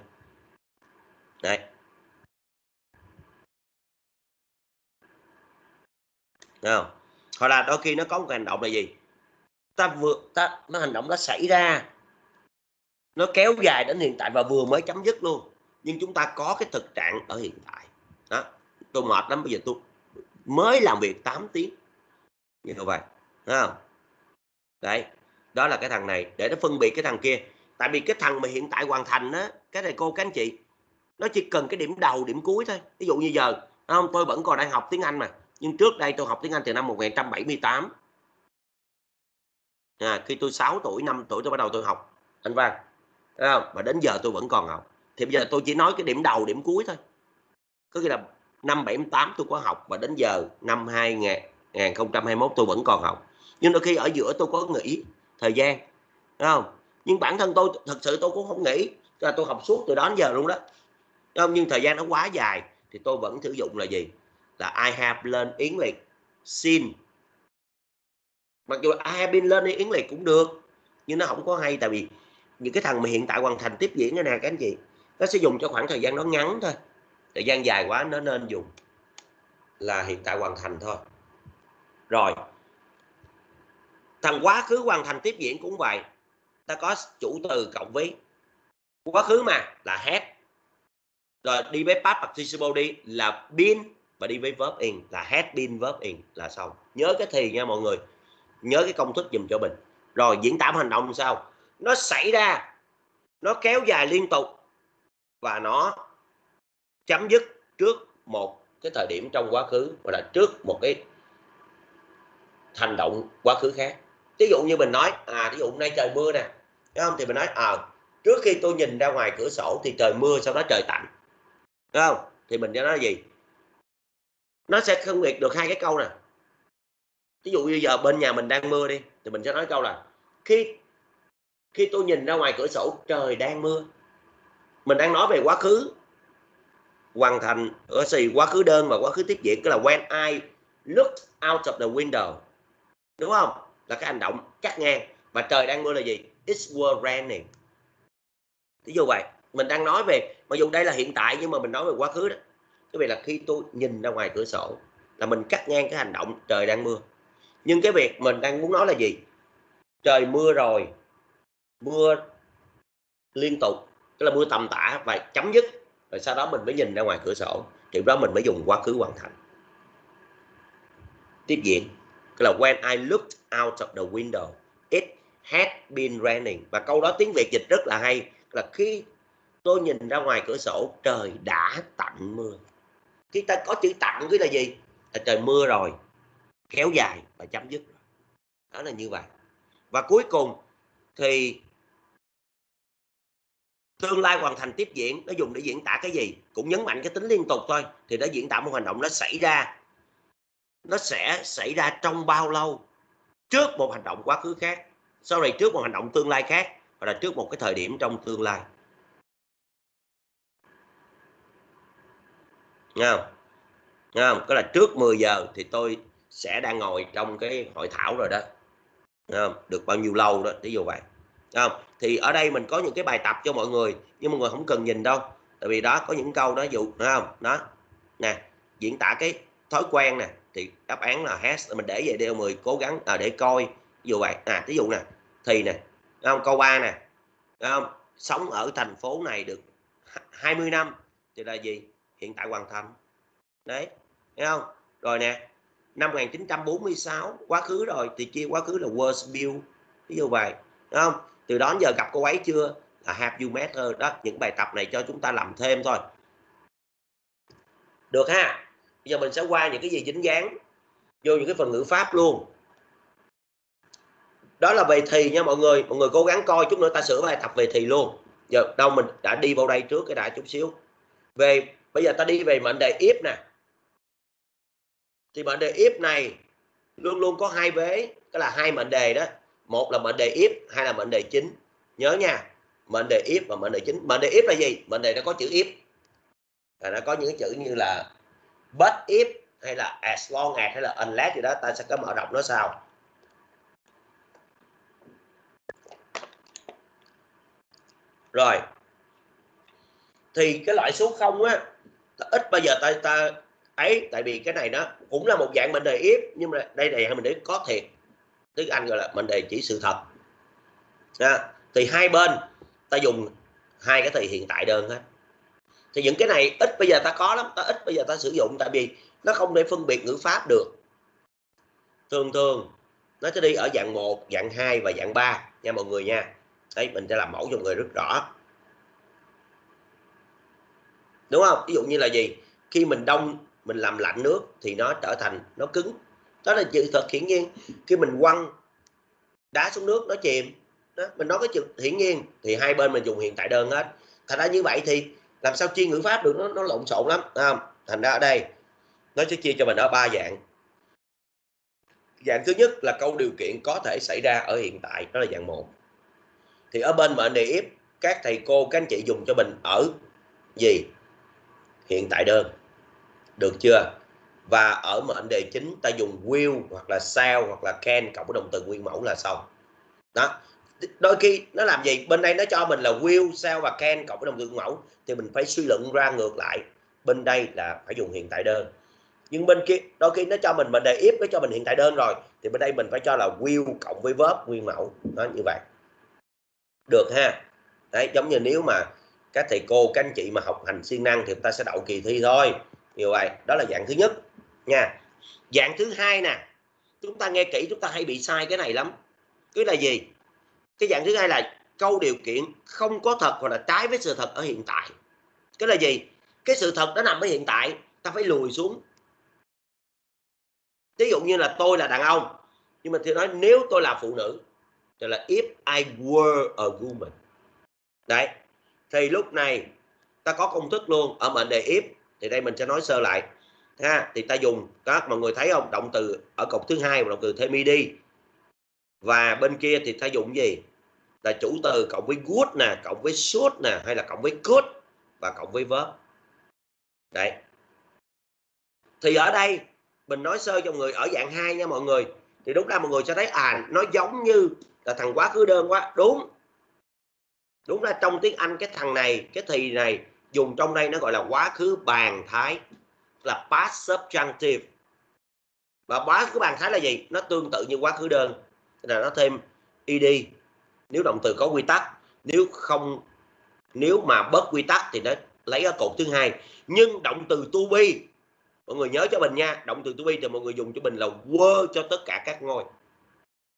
Đấy. Đúng không? hoặc là đôi khi nó có một hành động là gì? Ta vừa ta nó hành động nó xảy ra. Nó kéo dài đến hiện tại và vừa mới chấm dứt luôn. Nhưng chúng ta có cái thực trạng ở hiện tại. Đó. Tôi mệt lắm bây giờ tôi mới làm việc 8 tiếng. Như vậy Thấy không? Đấy đó là cái thằng này để nó phân biệt cái thằng kia. Tại vì cái thằng mà hiện tại hoàn thành á cái này cô các anh chị nó chỉ cần cái điểm đầu điểm cuối thôi. Ví dụ như giờ không? Tôi vẫn còn đang học tiếng Anh mà. Nhưng trước đây tôi học tiếng Anh từ năm 1978 à, khi tôi 6 tuổi 5 tuổi tôi bắt đầu tôi học anh Văn. Không? Và đến giờ tôi vẫn còn học. Thì bây giờ tôi chỉ nói cái điểm đầu điểm cuối thôi. Có nghĩa là năm 78 tôi có học và đến giờ năm 2021 tôi vẫn còn học. Nhưng đôi khi ở giữa tôi có nghỉ thời gian đúng không? Nhưng bản thân tôi, thật sự tôi cũng không nghĩ là tôi học suốt từ đó đến giờ luôn đó. Đúng không? Nhưng thời gian nó quá dài thì tôi vẫn sử dụng là gì? Là I have learned English since. Mặc dù I have been learning English cũng được, nhưng nó không có hay tại vì những cái thằng mà hiện tại hoàn thành tiếp diễn này nè, các anh chị, nó sẽ dùng cho khoảng thời gian nó ngắn thôi thời gian dài quá nó nên dùng là hiện tại hoàn thành thôi. Rồi, thằng quá khứ hoàn thành tiếp diễn cũng vậy. Ta có chủ từ cộng với quá khứ mà, là had. Rồi đi với past participle đi, là been. Và đi với verb in, là had been, verb in, là xong. Nhớ cái thì nha mọi người. Nhớ cái công thức dùm cho mình. Rồi, diễn tả hành động sao? Nó xảy ra, nó kéo dài liên tục. Và nó chấm dứt trước một cái thời điểm trong quá khứ, hoặc là trước một cái hành động quá khứ khác. Ví dụ như mình nói à ví dụ hôm nay trời mưa nè đúng không? Thì mình nói à trước khi tôi nhìn ra ngoài cửa sổ thì trời mưa, sau đó trời tạnh. Đúng không? Thì mình sẽ nói gì? Nó sẽ phân biệt được hai cái câu nè. Ví dụ như giờ bên nhà mình đang mưa đi, thì mình sẽ nói câu là, khi khi tôi nhìn ra ngoài cửa sổ, trời đang mưa. Mình đang nói về quá khứ hoàn thành, ở xì quá khứ đơn và quá khứ tiếp diễn tức là when I look out of the window. Đúng không? Là cái hành động cắt ngang. Và trời đang mưa là gì? It's was raining. Ví dụ vậy, mình đang nói về, mặc dù đây là hiện tại nhưng mà mình nói về quá khứ đó. Cái việc là khi tôi nhìn ra ngoài cửa sổ là mình cắt ngang cái hành động trời đang mưa. Nhưng cái việc mình đang muốn nói là gì? Trời mưa rồi. Mưa liên tục. Tức là mưa tầm tã và chấm dứt rồi sau đó mình mới nhìn ra ngoài cửa sổ. Thì đó mình mới dùng quá khứ hoàn thành. Tiếp diễn. Cái là when I looked out of the window, it had been raining. Và câu đó tiếng Việt dịch rất là hay. Là khi tôi nhìn ra ngoài cửa sổ, trời đã tạnh mưa. Khi ta có chữ tạnh cái là gì? Là trời mưa rồi, kéo dài và chấm dứt đó là như vậy. Và cuối cùng thì tương lai hoàn thành tiếp diễn, nó dùng để diễn tả cái gì? Cũng nhấn mạnh cái tính liên tục thôi, thì nó diễn tả một hành động nó xảy ra. Nó sẽ xảy ra trong bao lâu? Trước một hành động quá khứ khác. Sorry, trước một hành động tương lai khác, hoặc là trước một cái thời điểm trong tương lai. Nghe không? Nghe không? Có là trước 10 giờ thì tôi sẽ đang ngồi trong cái hội thảo rồi đó. Nghe không? được bao nhiêu lâu đó ví dụ vậy không? thì ở đây mình có những cái bài tập cho mọi người nhưng mọi người không cần nhìn đâu. Tại vì đó có những câu đó dụ không? Đó. Nè diễn tả cái thói quen nè. Thì đáp án là has mình để về đeo 10 cố gắng à, để coi. Ví dụ vậy. À ví dụ nè thì nè không? Câu 3 nè không? Sống ở thành phố này được 20 năm thì là gì? Hiện tại hoàn thành. Đấy thấy không? Rồi nè năm 1946 quá khứ rồi thì chia quá khứ là was built ví dụ vậy đúng không? Từ đó đến giờ gặp cô ấy chưa? Là have you met her? Đó, những bài tập này cho chúng ta làm thêm thôi. Được ha? Bây giờ mình sẽ qua những cái gì dính dáng, vô những cái phần ngữ pháp luôn. Đó là về thì nha mọi người. Mọi người cố gắng coi chút nữa ta sửa bài tập về thì luôn. Giờ đâu mình đã đi vào đây trước cái đã chút xíu. Về, bây giờ ta đi về mệnh đề if nè. Thì mệnh đề if này luôn luôn có hai vế, cái là hai mệnh đề đó một là mệnh đề if, hai là mệnh đề chính. Nhớ nha, mệnh đề if và mệnh đề chính. Mệnh đề if là gì? Mệnh đề nó có chữ if. Và nó có những chữ như là but if hay là as long as hay là unless gì đó. Ta sẽ có mở rộng nó sau. Rồi. Thì cái loại số không á ít bao giờ ta ta ấy. Tại vì cái này nó cũng là một dạng mệnh đề if, nhưng mà đây này mình để có thiệt tiếng anh gọi là mệnh đề chỉ sự thật. À, thì hai bên ta dùng hai cái thì hiện tại đơn hết. Thì những cái này ít bây giờ ta có lắm ta ít bây giờ ta sử dụng tại vì nó không để phân biệt ngữ pháp được. Thường thường nó sẽ đi ở dạng 1, dạng 2 và dạng 3 nha mọi người nha. Đấy mình sẽ làm mẫu cho mọi người rất rõ. Đúng không? Ví dụ như là gì? Khi mình đông mình làm lạnh nước thì nó trở thành nó cứng đó là sự thật hiển nhiên. Khi mình quăng đá xuống nước nó chìm. Đó, mình nói cái chuyện hiển nhiên thì hai bên mình dùng hiện tại đơn hết. Thành ra như vậy thì làm sao chia ngữ pháp được? Nó nó lộn xộn lắm à, không? Thành ra ở đây nó sẽ chia cho mình ở ba dạng. Dạng thứ nhất là câu điều kiện có thể xảy ra ở hiện tại đó là dạng một. Thì ở bên mệnh đề if các thầy cô các anh chị dùng cho mình ở gì? Hiện tại đơn. Được chưa? Và ở mệnh đề chính, ta dùng will hoặc là shall hoặc là can, cộng với động từ nguyên mẫu là xong. Đó. Đôi khi nó làm gì? Bên đây nó cho mình là will, shall và can cộng với động từ nguyên mẫu, thì mình phải suy luận ra ngược lại. Bên đây là phải dùng hiện tại đơn. Nhưng bên kia, đôi khi nó cho mình, mệnh đề if nó cho mình hiện tại đơn rồi, thì bên đây mình phải cho là will cộng với verb nguyên mẫu. Nó như vậy. Được ha? Đấy, giống như nếu mà các thầy cô, các anh chị mà học hành siêng năng thì chúng ta sẽ đậu kỳ thi thôi. Như vậy, đó là dạng thứ nhất nha. Dạng thứ hai nè, chúng ta nghe kỹ, chúng ta hay bị sai cái này lắm. Cái là gì? Cái dạng thứ hai là câu điều kiện không có thật hoặc là trái với sự thật ở hiện tại. Cái là gì? Cái sự thật nó nằm ở hiện tại, ta phải lùi xuống. Ví dụ như là tôi là đàn ông, nhưng mà thì nói nếu tôi là phụ nữ thì là if I were a woman. Đấy, thì lúc này ta có công thức luôn. Ở mệnh đề if, thì đây mình sẽ nói sơ lại ha, thì ta dùng các mọi người thấy không? Động từ ở cột thứ hai động từ thêm đi. Và bên kia thì ta dùng gì? Là chủ từ cộng với good nè, cộng với should nè, hay là cộng với could và cộng với verb. Đấy. Thì ở đây, mình nói sơ cho người, ở dạng 2 nha mọi người. Thì đúng ra mọi người sẽ thấy à nó giống như là thằng quá khứ đơn quá. Đúng. Đúng là trong tiếng Anh cái thằng này, cái thì này, dùng trong đây nó gọi là quá khứ, bàn, thái là past subjunctive. Và quá các bạn thấy là gì? Nó tương tự như quá khứ đơn. Là nó thêm ed. Nếu động từ có quy tắc, nếu không, nếu mà bớt quy tắc thì nó lấy ở cột thứ hai. Nhưng động từ to be, mọi người nhớ cho mình nha, động từ to be thì mọi người dùng cho mình là were cho tất cả các ngôi.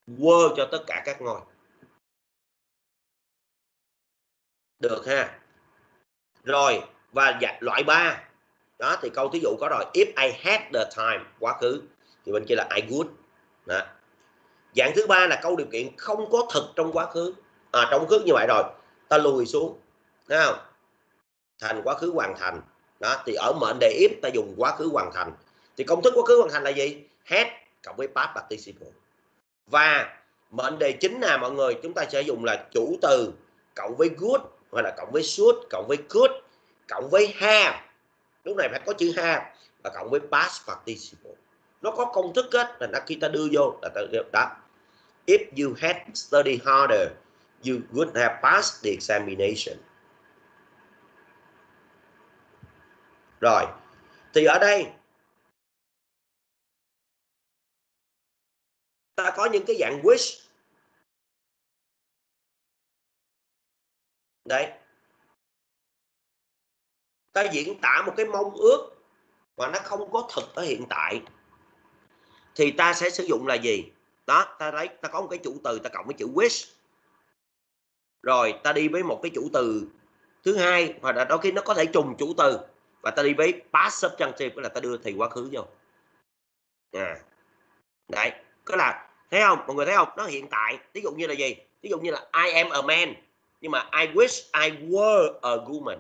Were cho tất cả các ngôi. Được ha. Rồi, và dạ, loại 3 đó thì câu thí dụ có rồi. If I had the time quá khứ. Thì bên kia là I would. Đó. dạng thứ ba là câu điều kiện không có thực trong quá khứ. À, trong quá khứ như vậy rồi. Ta lùi xuống. Thấy không? Thành quá khứ hoàn thành. Đó thì ở mệnh đề if ta dùng quá khứ hoàn thành. Thì công thức quá khứ hoàn thành là gì? Had cộng với past participle. Và mệnh đề chính là mọi người? Chúng ta sẽ dùng là chủ từ cộng với good hoặc là cộng với should cộng với could cộng với have lúc này phải có chữ have và cộng với past participle. Nó có công thức hết, là khi ta đưa vô là ta đó if you had studied harder, you would have passed the examination. Rồi, thì ở đây, ta có những cái dạng wish. Đấy ta diễn tả một cái mong ước mà nó không có thực ở hiện tại, thì ta sẽ sử dụng là gì? Đó, ta lấy, ta có một cái chủ từ, ta cộng với chữ wish. Rồi, ta đi với một cái chủ từ thứ hai, hoặc là đôi khi nó có thể trùng chủ từ, và ta đi với past subjunctive là ta đưa thì quá khứ vô. À đấy, có là, thấy không? Mọi người thấy không? Nó hiện tại ví dụ như là gì? Ví dụ như là I am a man, nhưng mà I wish I were a woman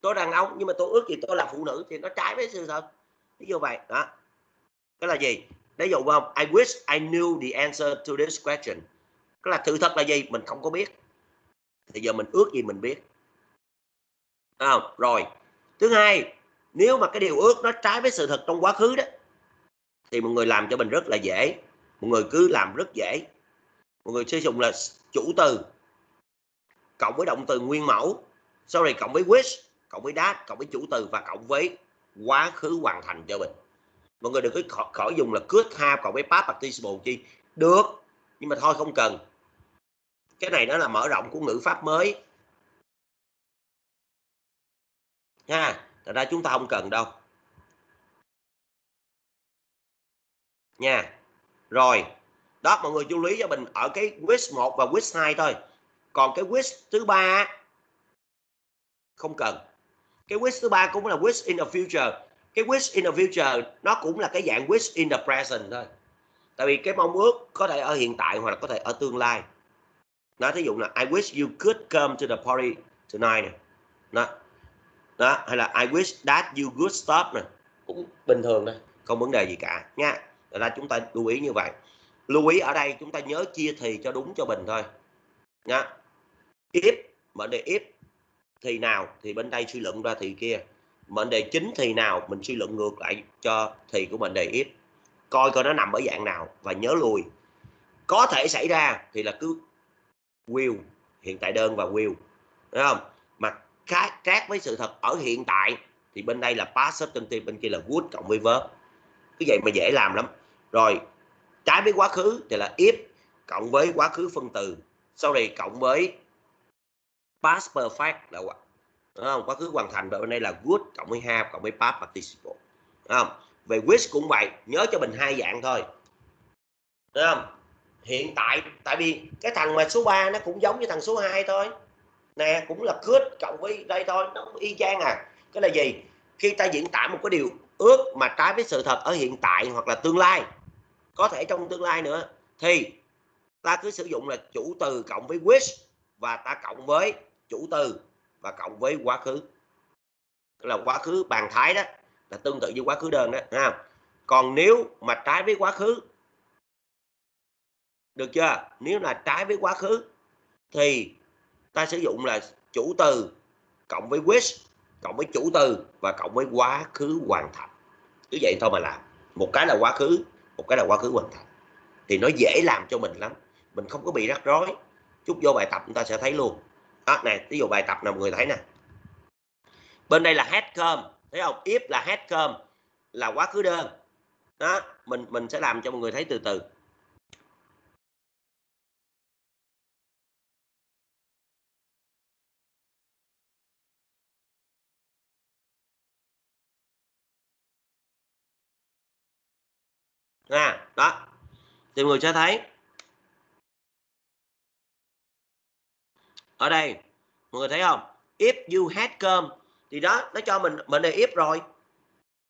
tôi đàn ông nhưng mà tôi ước gì tôi là phụ nữ thì nó trái với sự thật. Ví dụ vậy đó. Cái là gì? Ví dụ không? I wish I knew the answer to this question. Cái là sự thật là gì? Mình không có biết. Thì giờ mình ước gì mình biết. À, rồi. Thứ hai nếu mà cái điều ước nó trái với sự thật trong quá khứ đó thì mọi người làm cho mình rất là dễ. Mọi người cứ làm rất dễ. Mọi người sử dụng là chủ từ cộng với động từ nguyên mẫu. Sau này cộng với wish cộng với đát cộng với chủ từ và cộng với quá khứ hoàn thành cho mình. Mọi người đừng có khỏi, khỏi dùng là cướp have cộng với past participle chi. Được nhưng mà thôi không cần. Cái này nó là mở rộng của ngữ pháp mới. Ha thật ra chúng ta không cần đâu. Nha. Rồi đó mọi người chú ý cho mình ở cái quiz 1 và quiz 2 thôi. Còn cái quiz thứ ba không cần cái wish thứ ba cũng là wish in the future. Cái wish in the future, nó cũng là cái dạng wish in the present thôi. Tại vì cái mong ước có thể ở hiện tại hoặc là có thể ở tương lai. Nó thí dụ là, I wish you could come to the party tonight. Nè đó. Đó, hay là, I wish that you could stop. Nè cũng bình thường thôi, không vấn đề gì cả, nha. Thật ra chúng ta lưu ý như vậy. Lưu ý ở đây, chúng ta nhớ chia thì cho đúng cho bình thôi, nha. If mệnh đề if thì nào, thì bên đây suy luận ra thì kia. Mệnh đề chính thì nào, mình suy luận ngược lại cho thì của mệnh đề ít. Coi coi nó nằm ở dạng nào và nhớ lùi. Có thể xảy ra thì là cứ will, hiện tại đơn và will. Đúng không? Mà khác khác với sự thật ở hiện tại thì bên đây là past certainty, bên kia là would cộng với verb. Cứ vậy mà dễ làm lắm. Rồi, trái với quá khứ thì là if cộng với quá khứ phân từ. Sau này cộng với past perfect là đúng không? quá khứ hoàn thành và bên đây là good cộng với have cộng với past participle. Đúng không? về wish cũng vậy, nhớ cho mình hai dạng thôi. Đúng không? Hiện tại tại vì cái thằng mà số 3 nó cũng giống như thằng số 2 thôi. Nè, cũng là good cộng với đây thôi, nó y chang à. Cái là gì? Khi ta diễn tả một cái điều ước mà trái với sự thật ở hiện tại hoặc là tương lai, có thể trong tương lai nữa, thì ta cứ sử dụng là chủ từ cộng với wish và ta cộng với chủ từ và cộng với quá khứ. Tức là quá khứ bàn thái đó, là tương tự như quá khứ đơn đó ha còn nếu mà trái với quá khứ, được chưa? Nếu là trái với quá khứ, thì ta sử dụng là chủ từ cộng với wish, cộng với chủ từ và cộng với quá khứ hoàn thành. Cứ vậy thôi mà làm. Một cái là quá khứ, một cái là quá khứ hoàn thành. Thì nó dễ làm cho mình lắm. Mình không có bị rắc rối. Chút vô bài tập chúng ta sẽ thấy luôn đó này ví dụ bài tập nào mọi người thấy nè. Bên đây là had come thấy không? If là had come là quá khứ đơn. Đó mình mình sẽ làm cho mọi người thấy từ từ. À, đó. Thì mọi người sẽ thấy ở đây, mọi người thấy không? If you had come, thì đó, nó cho mình mình là if rồi.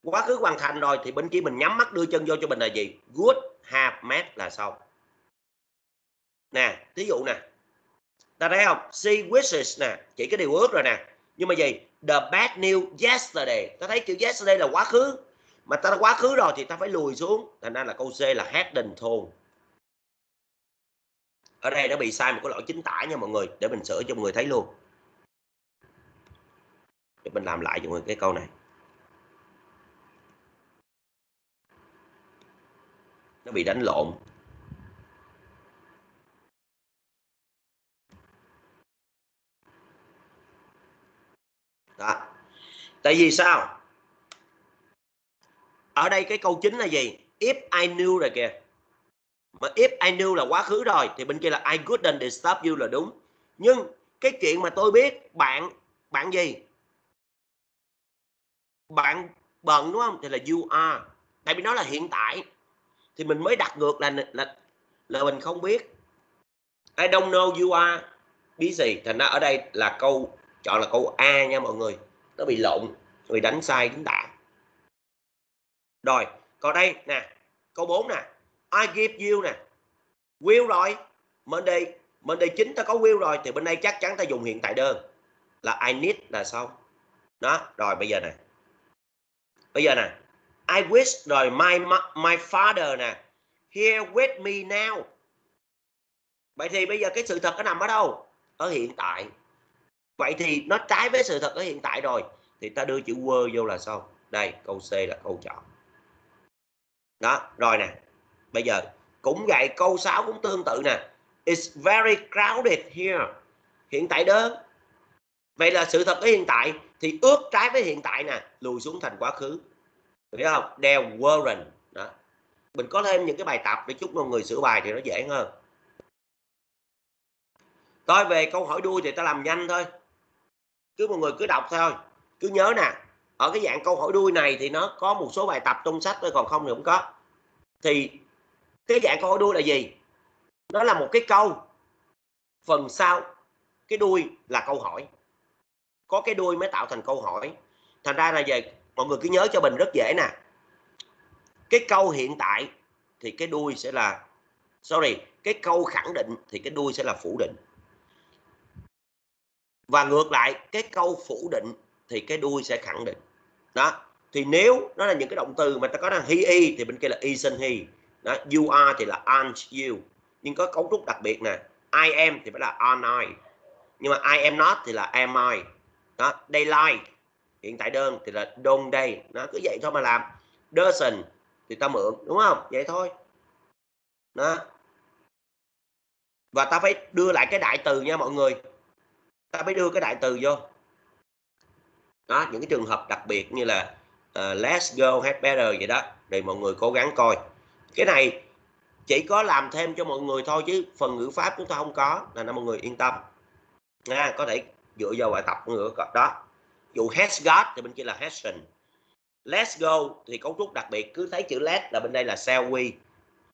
Quá khứ hoàn thành rồi, thì bên kia mình nhắm mắt đưa chân vô cho mình là gì? Good have met là xong. Nè ví dụ nè. Ta thấy không? She wishes nè, chỉ cái điều ước rồi nè. Nhưng mà gì? The bad news yesterday. Ta thấy chữ yesterday là quá khứ. Mà ta đã quá khứ rồi thì ta phải lùi xuống. Thành ra là câu C là had đình thôn ở đây nó bị sai một cái lỗi chính tả nha mọi người, để mình sửa cho mọi người thấy luôn. Để mình làm lại cho mọi người cái câu này. Nó bị đánh lộn. Đó. Tại vì sao? Ở đây cái câu chính là gì? If I knew rồi kìa mà if I knew là quá khứ rồi, thì bên kia là I couldn't disturb you là đúng. Nhưng cái chuyện mà tôi biết, bạn bạn gì? Bạn bận đúng không? Thì là you are. Tại vì nó là hiện tại. Thì mình mới đặt ngược là là là mình không biết. I don't know you are. Busy thành ra ở đây là câu, chọn là câu A nha mọi người. Nó bị lộn, bị đánh sai chính tả rồi, còn đây nè, câu 4 nè. I give you nè. Will rồi. Mệnh đề mệnh đề chính ta có will rồi, thì bên đây chắc chắn ta dùng hiện tại đơn. Là I need là xong. Đó, rồi bây giờ nè. Bây giờ nè. I wish rồi my my father nè. Here with me now. Vậy thì bây giờ cái sự thật nó nằm ở đâu? Ở hiện tại. Vậy thì nó trái với sự thật ở hiện tại rồi, thì ta đưa chữ were vô là xong. Đây, câu C là câu chọn. Đó, rồi nè bây giờ, cũng vậy, câu 6 cũng tương tự nè. It's very crowded here. Hiện tại đó. Vậy là sự thật ở hiện tại thì ước trái với hiện tại nè, lùi xuống thành quá khứ. Hiểu không? There weren't. Đó. Mình có thêm những cái bài tập để chúc mọi người sửa bài thì nó dễ hơn. Tôi về câu hỏi đuôi thì ta làm nhanh thôi. Cứ mọi người cứ đọc thôi. Cứ nhớ nè, ở cái dạng câu hỏi đuôi này thì nó có một số bài tập trong sách thôi, còn không thì không có. Thì cái dạng câu hỏi đuôi là gì? Nó là một cái câu. Phần sau, cái đuôi là câu hỏi. Có cái đuôi mới tạo thành câu hỏi. Thành ra là về mọi người cứ nhớ cho mình rất dễ nè. Cái câu hiện tại thì cái đuôi sẽ là, sorry, cái câu khẳng định thì cái đuôi sẽ là phủ định. Và ngược lại, cái câu phủ định thì cái đuôi sẽ khẳng định. Đó. Thì nếu nó là những cái động từ mà ta có là he y thì bên kia là isn't he đó, you are thì là aren't you. Nhưng có cấu trúc đặc biệt nè I am thì phải là are I. Nhưng mà I am not thì là am I. Đó they hiện tại đơn thì là don't they. Nó cứ vậy thôi mà làm. Doesn't thì ta mượn đúng không? Vậy thôi. Đó. Và ta phải đưa lại cái đại từ nha mọi người. Ta phải đưa cái đại từ vô. Đó những cái trường hợp đặc biệt như là uh, let's go have better vậy đó. Để mọi người cố gắng coi cái này chỉ có làm thêm cho mọi người thôi chứ phần ngữ pháp chúng ta không có, là mọi người yên tâm. Nha, có thể dựa vào bài tập ngữ đó. Dụ has got thì bên kia là hasn't let's go thì cấu trúc đặc biệt, cứ thấy chữ let là bên đây là shall we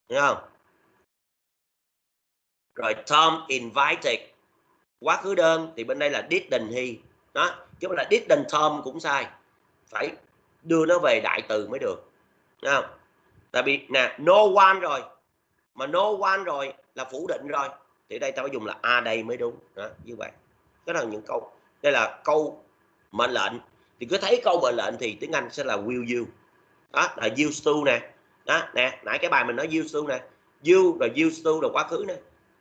đúng không? Rồi Tom invited. Quá khứ đơn thì bên đây là didn't he. Đó, chứ là didn't Tom cũng sai. Phải đưa nó về đại từ mới được. Đúng không? Tại vì nè, no one rồi. Mà no one rồi là phủ định rồi. Thì đây ta phải dùng là a đây mới đúng. Đó, như vậy. Đó là những câu, đây là câu mệnh lệnh. Thì cứ thấy câu mệnh lệnh thì tiếng Anh sẽ là will you? Đó, là you to nè. Đó, nè, nãy cái bài mình nói you to nè. You rồi you to là quá khứ nè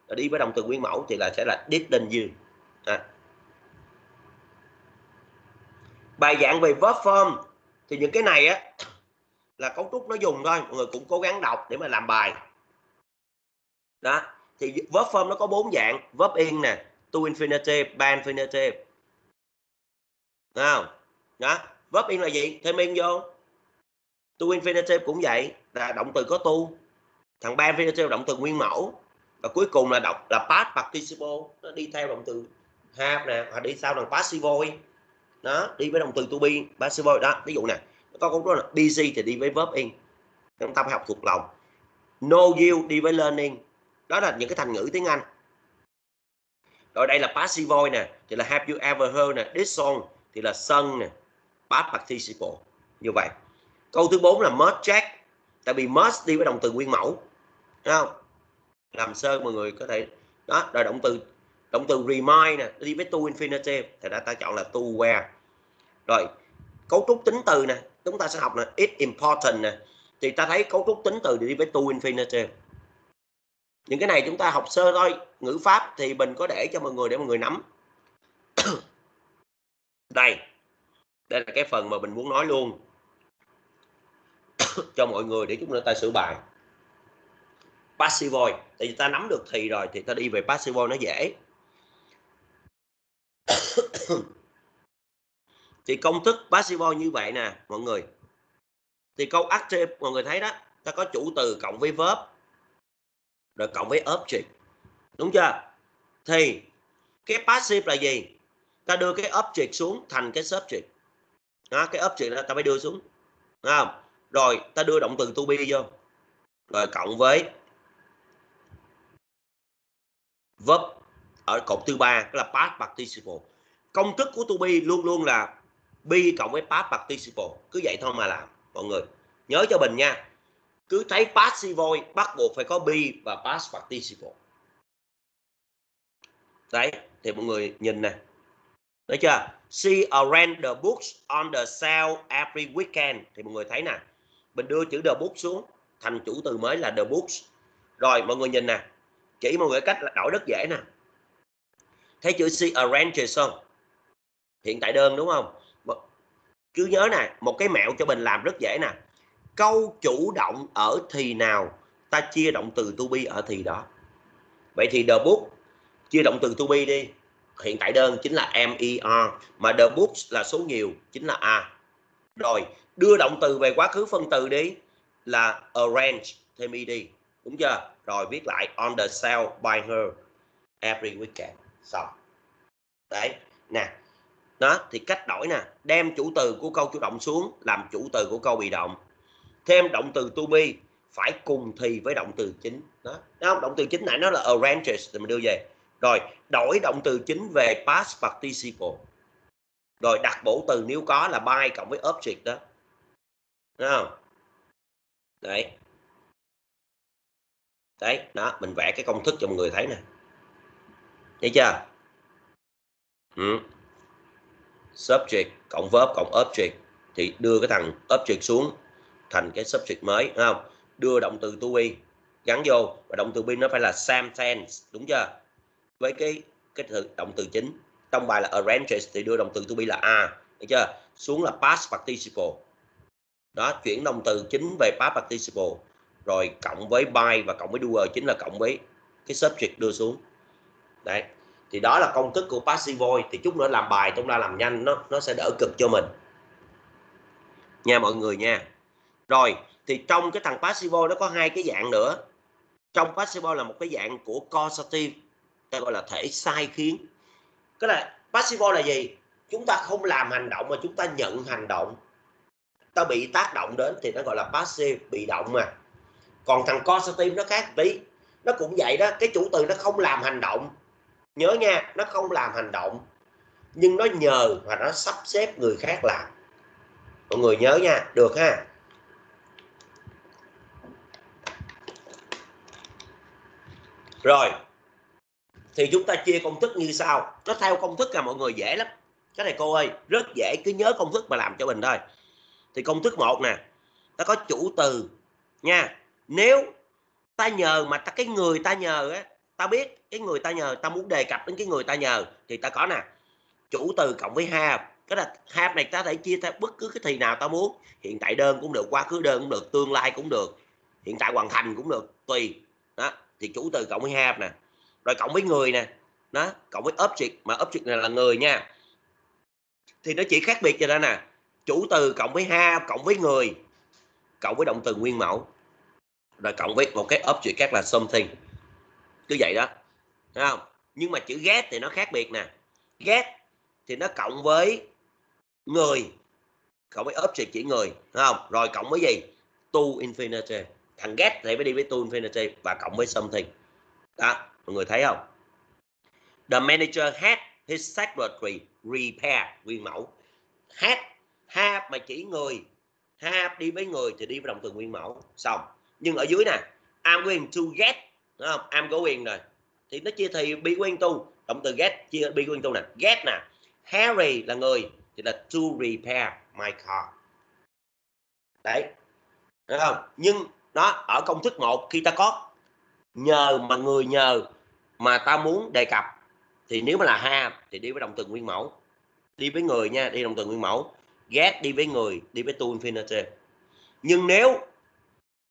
rồi đi với động từ nguyên mẫu thì là sẽ là didn't you. Đó. bài dạng về verb form thì những cái này á là cấu trúc nó dùng thôi, mọi người cũng cố gắng đọc để mà làm bài. Đó, thì verb form nó có bốn dạng, verb in nè, to infinitive by infinitive Đúng không? Đó, verb in là gì? Thêm in vô. To infinitive cũng vậy, là động từ có tu thằng by infinitive động từ nguyên mẫu. Và cuối cùng là đọc, là past participle, nó đi theo động từ have nè, hoặc đi sau thằng passive voice đó, đi với động từ to be, passive voice đó, ví dụ nè có câu đó là busy thì đi với verb in. Chúng ta phải học thuộc lòng. Know you đi với learning. Đó là những cái thành ngữ tiếng Anh. Rồi đây là passive voice nè, thì là have you ever heard nè, this song thì là sân nè, past participle. Như vậy. Câu thứ bốn là must check, tại vì must đi với động từ nguyên mẫu. Đúng không? Làm sơ mọi người có thể, đó, rồi động từ động từ remind nè, đi với to infinitive thì đã ta chọn là to where. Rồi, cấu trúc tính từ nè chúng ta sẽ học là it important nè. Thì ta thấy cấu trúc tính từ đi với to infinitive những cái này chúng ta học sơ thôi, ngữ pháp thì mình có để cho mọi người để mọi người nắm. Đây đây là cái phần mà mình muốn nói luôn. Cho mọi người để chúng ta sửa bài. Passive voice tại vì ta nắm được thì rồi, thì ta đi về passive voice nó dễ. thì công thức passive như vậy nè mọi người. Thì câu active mọi người thấy đó ta có chủ từ cộng với verb rồi cộng với object. Đúng chưa? Thì cái passive là gì? Ta đưa cái object xuống thành cái subject. Đó, cái object đó ta phải đưa xuống. Đúng không? Rồi ta đưa động từ to be vô. Rồi cộng với verb ở cột thứ ba là past participle. Công thức của to be luôn luôn là be cộng với past participle. Cứ vậy thôi mà làm, mọi người. Nhớ cho mình nha. Cứ thấy passive voice bắt buộc phải có be và past participle. Đấy, thì mọi người nhìn nè. Thấy chưa? See around the books on the sale every weekend. Thì mọi người thấy nè. Mình đưa chữ the book xuống, thành chủ từ mới là the books. Rồi, mọi người nhìn nè. Chỉ mọi người cách là đổi rất dễ nè. Thấy chữ see arranges không? Hiện tại đơn đúng không? Cứ nhớ nè, một cái mẹo cho mình làm rất dễ nè. Câu chủ động ở thì nào, ta chia động từ to be ở thì đó. Vậy thì the book, chia động từ to be đi. Hiện tại đơn chính là mer mà the books là số nhiều, chính là a. Rồi, đưa động từ về quá khứ phân từ đi, là arrange, thêm ed đúng chưa? Rồi, viết lại on the sale by her every weekend. Xong. Đấy, nè đó thì cách đổi nè đem chủ từ của câu chủ động xuống làm chủ từ của câu bị động. Thêm động từ to be phải cùng thì với động từ chính. Đó, đó động từ chính nãy nó là arranges thì mình đưa về. Rồi đổi động từ chính về past participle. Rồi đặt bổ từ nếu có là by cộng với object đó. Đúng không? Đấy. Đấy đó mình vẽ cái công thức cho mọi người thấy nè. Thấy chưa? Ừ subject cộng verb cộng object thì đưa cái thằng object xuống thành cái subject mới đúng không? Đưa động từ to be, gắn vô, và động từ be nó phải là same tense, đúng chưa? Với cái cái động từ chính, trong bài là arranges thì đưa động từ to be là a đúng chưa? Xuống là past participle. Đó, chuyển động từ chính về past participle, rồi cộng với by và cộng với doer chính là cộng với cái subject đưa xuống. Đấy thì đó là công thức của passive voice. Thì chút nữa làm bài chúng ta làm nhanh, nó nó sẽ đỡ cực cho mình. Nha mọi người nha. Rồi, thì trong cái thằng passive voice nó có hai cái dạng nữa. Trong passive voice là một cái dạng của causative, ta gọi là thể sai khiến. Cái là passive voice là gì? Chúng ta không làm hành động mà chúng ta nhận hành động. Ta bị tác động đến thì nó gọi là passive, bị động mà. Còn thằng causative nó khác tí. Nó cũng vậy đó, cái chủ từ nó không làm hành động nhớ nha, nó không làm hành động, nhưng nó nhờ và nó sắp xếp người khác làm. Mọi người nhớ nha, được ha? Rồi, thì chúng ta chia công thức như sau. Nó theo công thức là mọi người dễ lắm. Cái này cô ơi, rất dễ, cứ nhớ công thức mà làm cho mình thôi. Thì công thức một nè, ta có chủ từ nha. Nếu ta nhờ mà ta, cái người ta nhờ á ta biết cái người ta nhờ ta muốn đề cập đến cái người ta nhờ. Thì ta có nè, chủ từ cộng với have cái là have này ta thể chia theo bất cứ cái thì nào ta muốn. Hiện tại đơn cũng được, quá khứ đơn cũng được, tương lai cũng được. Hiện tại hoàn thành cũng được, tùy. Đó, thì chủ từ cộng với have nè. Rồi cộng với người nè. Đó, cộng với object mà object này là người nha. Thì nó chỉ khác biệt cho đó nè. Chủ từ cộng với have cộng với người, cộng với động từ nguyên mẫu. Rồi cộng với một cái object khác là something cứ vậy đó, Thấy không? Nhưng mà chữ ghét thì nó khác biệt nè. Ghét thì nó cộng với người, cộng với object chỉ người, Thấy không? Rồi cộng với gì? To infinity. Thằng ghét thì phải đi với to infinity và cộng với something. Đó, mọi người thấy không? The manager had his secretary repair nguyên mẫu. Had, have mà chỉ người. Have đi với người thì đi với động từ nguyên mẫu. Xong. Nhưng ở dưới nè, I'm going to get đúng không? I'm going rồi. Thì nó chia thì be going to. Động từ get chia be going to nè. Get nè. Harry là người thì là to repair my car. Đấy. Đúng không? Nhưng nó ở công thức một, khi ta có, nhờ mà người nhờ mà ta muốn đề cập, thì nếu mà là ha, thì đi với động từ nguyên mẫu. Đi với người nha, đi động từ nguyên mẫu. Get đi với người, đi với to infinity. Nhưng nếu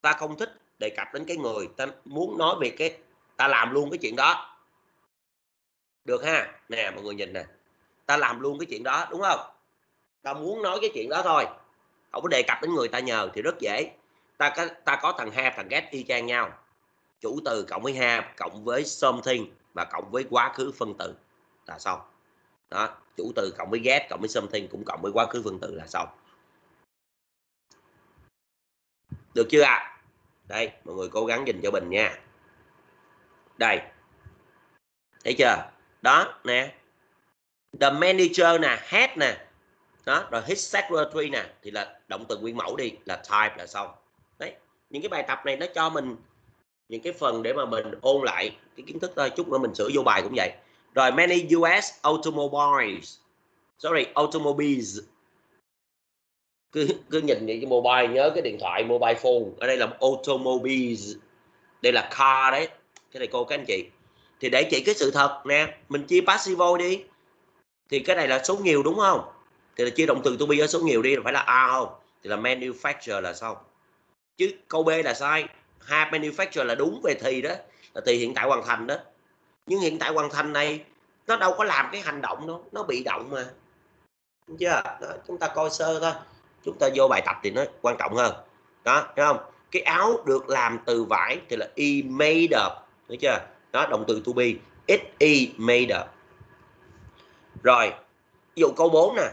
ta không thích đề cập đến cái người ta muốn nói về cái, ta làm luôn cái chuyện đó. Được ha? Nè, mọi người nhìn nè. Ta làm luôn cái chuyện đó, đúng không? Ta muốn nói cái chuyện đó thôi. Không có đề cập đến người ta nhờ thì rất dễ. Ta có ta có thằng ha, thằng get y chang nhau. Chủ từ cộng với ha cộng với something và cộng với quá khứ phân tử là xong. Đó, chủ từ cộng với get cộng với something cũng cộng với quá khứ phân tử là xong. Được chưa ạ? à? Đây, mọi người cố gắng nhìn cho mình nha. Đây. Thấy chưa? Đó, nè. The manager nè head nè. Đó, rồi his secretary nè. Thì là động từ nguyên mẫu đi, là type là xong. Đấy, những cái bài tập này nó cho mình những cái phần để mà mình ôn lại cái kiến thức thôi chút nữa mình sửa vô bài cũng vậy. Rồi, many US automobiles. Sorry, automobiles cứ cứ nhìn những cái mobile nhớ cái điện thoại mobile phone. Ở đây là automobiles. Đây là car đấy. Cái này cô các anh chị. Thì để chỉ cái sự thật nè mình chia passive đi. Thì cái này là số nhiều đúng không? Thì là chia động từ to be ở số nhiều đi là phải là a không? Thì là manufacture là xong chứ câu b là sai. Have manufacture là đúng về thì đó. Là thì hiện tại hoàn thành đó. Nhưng hiện tại hoàn thành này nó đâu có làm cái hành động đâu. Nó bị động mà. Đúng chưa? Đó, chúng ta coi sơ thôi chúng ta vô bài tập thì nó quan trọng hơn. Đó, thấy không? Cái áo được làm từ vải thì là e made up, thấy chưa? Đó, động từ to be. It e made up. Rồi, ví dụ câu 4 nè.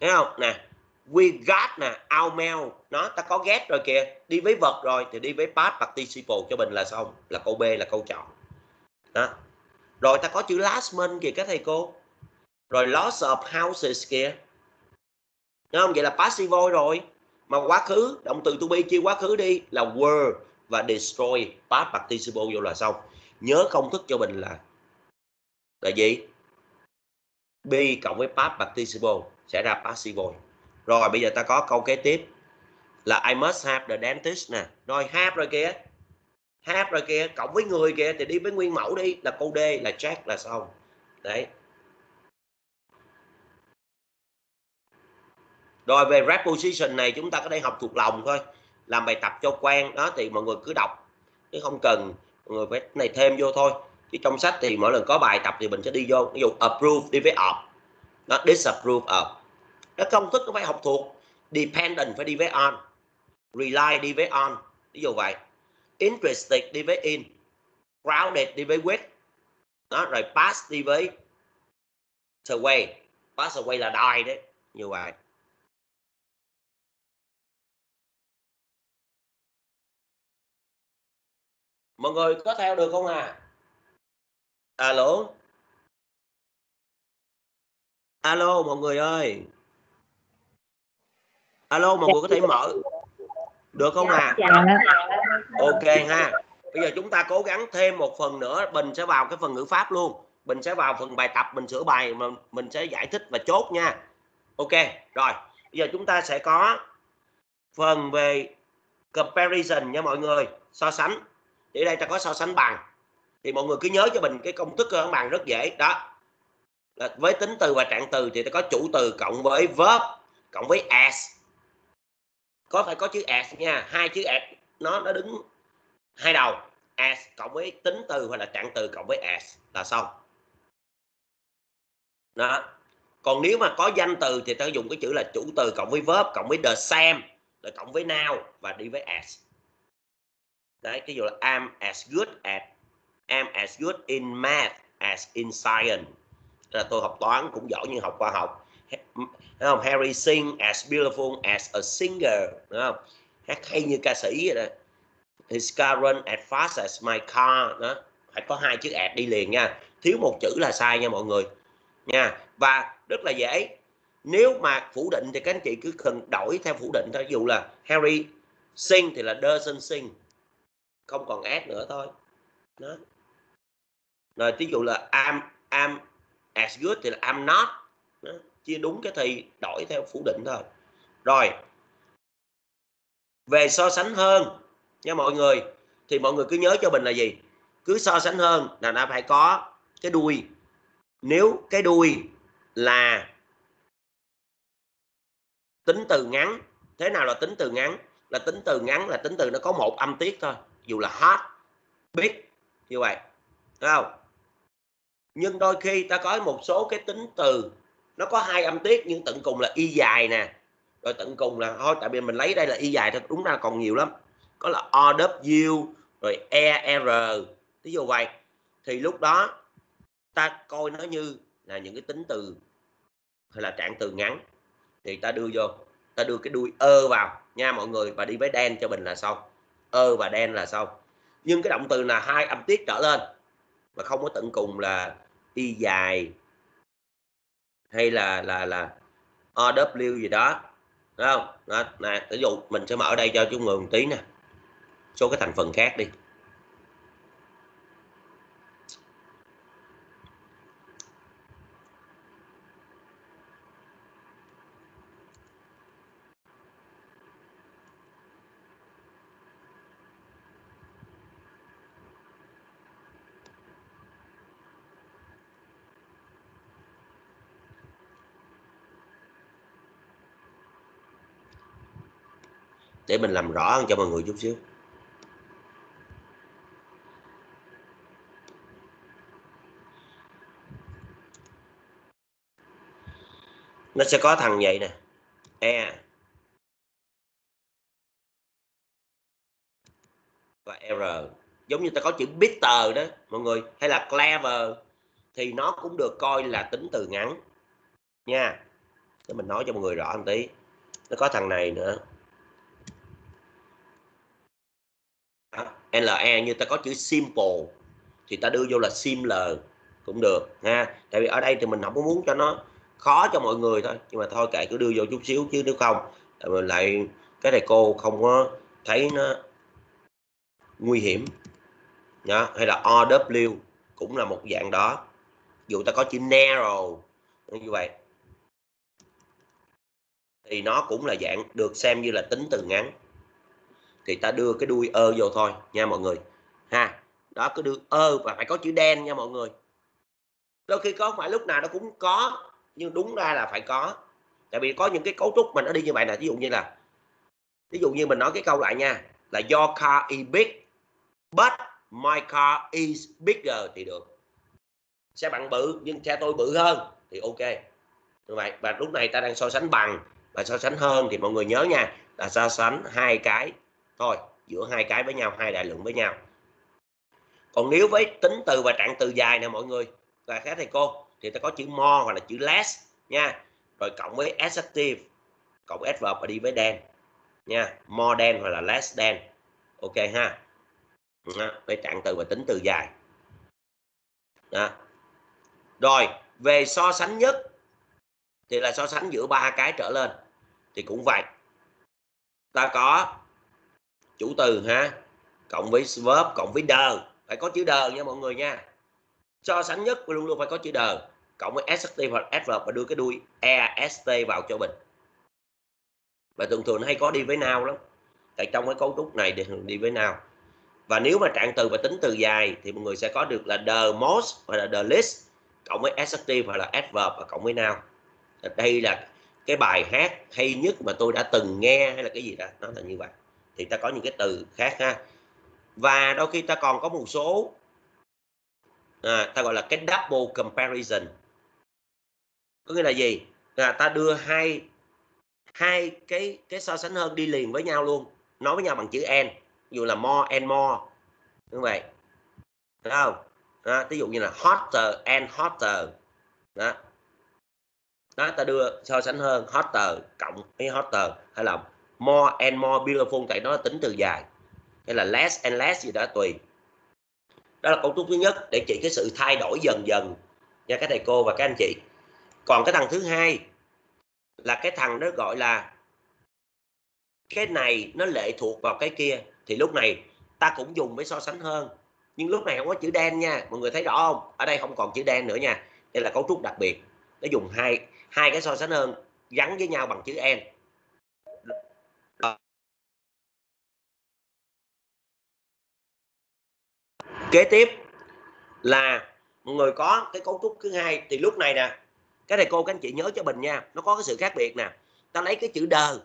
Thấy không? Nè, we got nè, our mail. Nó, ta có get rồi kìa. Đi với vật rồi thì đi với past participle cho mình là xong. Là câu B, là câu chọn. Đó. Rồi ta có chữ last month kìa các thầy cô. Rồi loss of houses kìa. Đúng không? Vậy là passive voice rồi. Mà quá khứ, động từ to be chia quá khứ đi là were và destroy past participle vô là xong. Nhớ công thức cho mình là là gì? Be cộng với past participle sẽ ra passive voice rồi, bây giờ ta có câu kế tiếp là I must have the dentist nè. Rồi, have rồi kìa. Have rồi kìa, cộng với người kìa thì đi với nguyên mẫu đi là câu D, là check là xong. Đấy. Rồi về reposition này chúng ta có thể học thuộc lòng thôi. Làm bài tập cho quen, đó, thì mọi người cứ đọc. Chứ không cần mọi người phải này thêm vô thôi. Chứ trong sách thì mỗi lần có bài tập thì mình sẽ đi vô. Ví dụ, approve đi với of nó disapprove of nó công thức nó phải học thuộc. Dependent phải đi với on. Rely đi với on. Ví dụ vậy. Interested đi với in. Crowded đi với with. Đó, rồi pass đi với away pass away là die đấy. Như vậy. Mọi người có theo được không à? Alo? Alo mọi người ơi. Alo mọi người có thể mở được không à? Dạ ok ha. Bây giờ chúng ta cố gắng thêm một phần nữa bình sẽ vào cái phần ngữ pháp luôn. Bình sẽ vào phần bài tập mình sửa bài mà mình sẽ giải thích và chốt nha. Ok rồi. Bây giờ chúng ta sẽ có phần về comparison nha mọi người. So sánh thì đây ta có so sánh bằng. Thì mọi người cứ nhớ cho mình cái công thức cơ bản bằng rất dễ. Đó. Là với tính từ và trạng từ thì ta có chủ từ cộng với verb cộng với as. Có phải có chữ as nha. Hai chữ as, nó nó đứng hai đầu. As cộng với tính từ hoặc là trạng từ cộng với as là xong. Đó. Còn nếu mà có danh từ thì ta dùng cái chữ là chủ từ cộng với verb cộng với the same, rồi cộng với now và đi với as đấy ví dụ là I'm as good at I'm as good in math as in science. Là tôi học toán cũng giỏi như học khoa học. Thấy không? Harry sing as beautiful as a singer đúng không? Hát hay như ca sĩ vậy đó. His car run as fast as my car, đó. Phải có hai chữ at đi liền nha. Thiếu một chữ là sai nha mọi người. Nha. Và rất là dễ. Nếu mà phủ định thì các anh chị cứ cần đổi theo phủ định thôi. Ví dụ là Harry sing thì là doesn't sing không còn s nữa thôi. Đó. Rồi ví dụ là am am as good thì là am not. Đó. chia đúng cái thì đổi theo phủ định thôi. Rồi. Về so sánh hơn. Nha mọi người, thì mọi người cứ nhớ cho mình là gì? Cứ so sánh hơn là nó phải có cái đuôi. Nếu cái đuôi là tính từ ngắn, thế nào là tính từ ngắn? Là tính từ ngắn là tính từ nó có một âm tiết thôi dù là hot, big, như vậy đúng không? Nhưng đôi khi ta có một số cái tính từ, nó có hai âm tiết, nhưng tận cùng là y dài nè. Rồi tận cùng là, thôi, tại vì mình lấy đây là y dài thôi, đúng ra còn nhiều lắm. Có là OW rồi ER ví dụ vậy. Thì lúc đó, ta coi nó như là những cái tính từ, hay là trạng từ ngắn. Thì ta đưa vô, ta đưa cái đuôi ơ vào, nha mọi người, và đi với đen cho mình là xong ơ và đen là xong. Nhưng cái động từ là hai âm tiết trở lên mà không có tận cùng là y dài hay là là là OW gì đó. Đúng không? Đó, nè ví dụ mình sẽ mở đây cho chúng người một tí nè. Số cái thành phần khác đi. Mình làm rõ hơn cho mọi người chút xíu. Nó sẽ có thằng vậy nè. E. Và r. Giống như ta có chữ bitter đó, mọi người. Hay là clever. Thì nó cũng được coi là tính từ ngắn. Nha. Để mình nói cho mọi người rõ một tí. Nó có thằng này nữa. LE như ta có chữ simple thì ta đưa vô là siml cũng được, ha. Tại vì ở đây thì mình không có muốn cho nó khó cho mọi người thôi, nhưng mà thôi kệ, cứ đưa vô chút xíu chứ nếu không mình lại, cái thầy cô không có thấy nó nguy hiểm. Đó. hay là OW cũng là một dạng đó. Dụ ta có chữ narrow như vậy. Thì nó cũng là dạng được xem như là tính từ ngắn thì ta đưa cái đuôi ơ vô thôi nha mọi người. Ha, đó, cứ đưa ơ và phải có chữ đen nha mọi người. Đôi khi có phải lúc nào nó cũng có, nhưng đúng ra là phải có. Tại vì có những cái cấu trúc mình nó đi như vậy là ví dụ như là, ví dụ như mình nói cái câu lại nha, là your car is big, but my car is bigger thì được. Xe bạn bự, nhưng xe tôi bự hơn thì ok. Như vậy, và lúc này ta đang so sánh bằng và so sánh hơn thì mọi người nhớ nha, là so sánh hai cái thôi giữa hai cái với nhau hai đại lượng với nhau. Còn nếu với tính từ và trạng từ dài nè mọi người và các thầy cô thì ta có chữ more hoặc là chữ less nha. Rồi cộng với adjective cộng adverb và đi với than nha. More than hoặc là less than ok ha. Đó, với trạng từ và tính từ dài. Đó. rồi về so sánh nhất thì là so sánh giữa ba cái trở lên. Thì cũng vậy. Ta có chủ từ ha. Cộng với verb, cộng với đờ phải có chữ đờ nha mọi người nha. So sánh nhất luôn luôn phải có chữ đờ cộng với st hoặc adverb và đưa cái đuôi est vào cho mình. Và thường thường nó hay có đi với nào lắm. Tại trong cái cấu trúc này thì thường đi với nào. Và nếu mà trạng từ và tính từ dài thì mọi người sẽ có được là the most hoặc là the least. Cộng với st hoặc là adverb và cộng với nào. Đây là cái bài hát hay nhất mà tôi đã từng nghe hay là cái gì đó. Nó là như vậy thì ta có những cái từ khác ha. Và đôi khi ta còn có một số à, ta gọi là cái double comparison. Có nghĩa là gì? Là ta đưa hai hai cái cái so sánh hơn đi liền với nhau luôn nói với nhau bằng chữ n dù là more and more như vậy? Đúng không? Đó, ví dụ như là hotter and hotter đó. Đó ta đưa so sánh hơn hotter cộng với hotter hay là more and more beautiful tại nó là tính từ dài. Hay là less and less gì đó tùy. Đó là cấu trúc thứ nhất để chỉ cái sự thay đổi dần dần nha các thầy cô và các anh chị. Còn cái thằng thứ hai là cái thằng đó gọi là cái này nó lệ thuộc vào cái kia. Thì lúc này ta cũng dùng với so sánh hơn. Nhưng lúc này không có chữ đen nha. Mọi người thấy rõ không? Ở đây không còn chữ đen nữa nha. Đây là cấu trúc đặc biệt. Nó dùng hai hai cái so sánh hơn gắn với nhau bằng chữ n. kế tiếp là mọi người có cái cấu trúc thứ hai. Thì lúc này nè, cái này cô, các anh chị nhớ cho bình nha, nó có cái sự khác biệt nè. Ta lấy cái chữ đờ.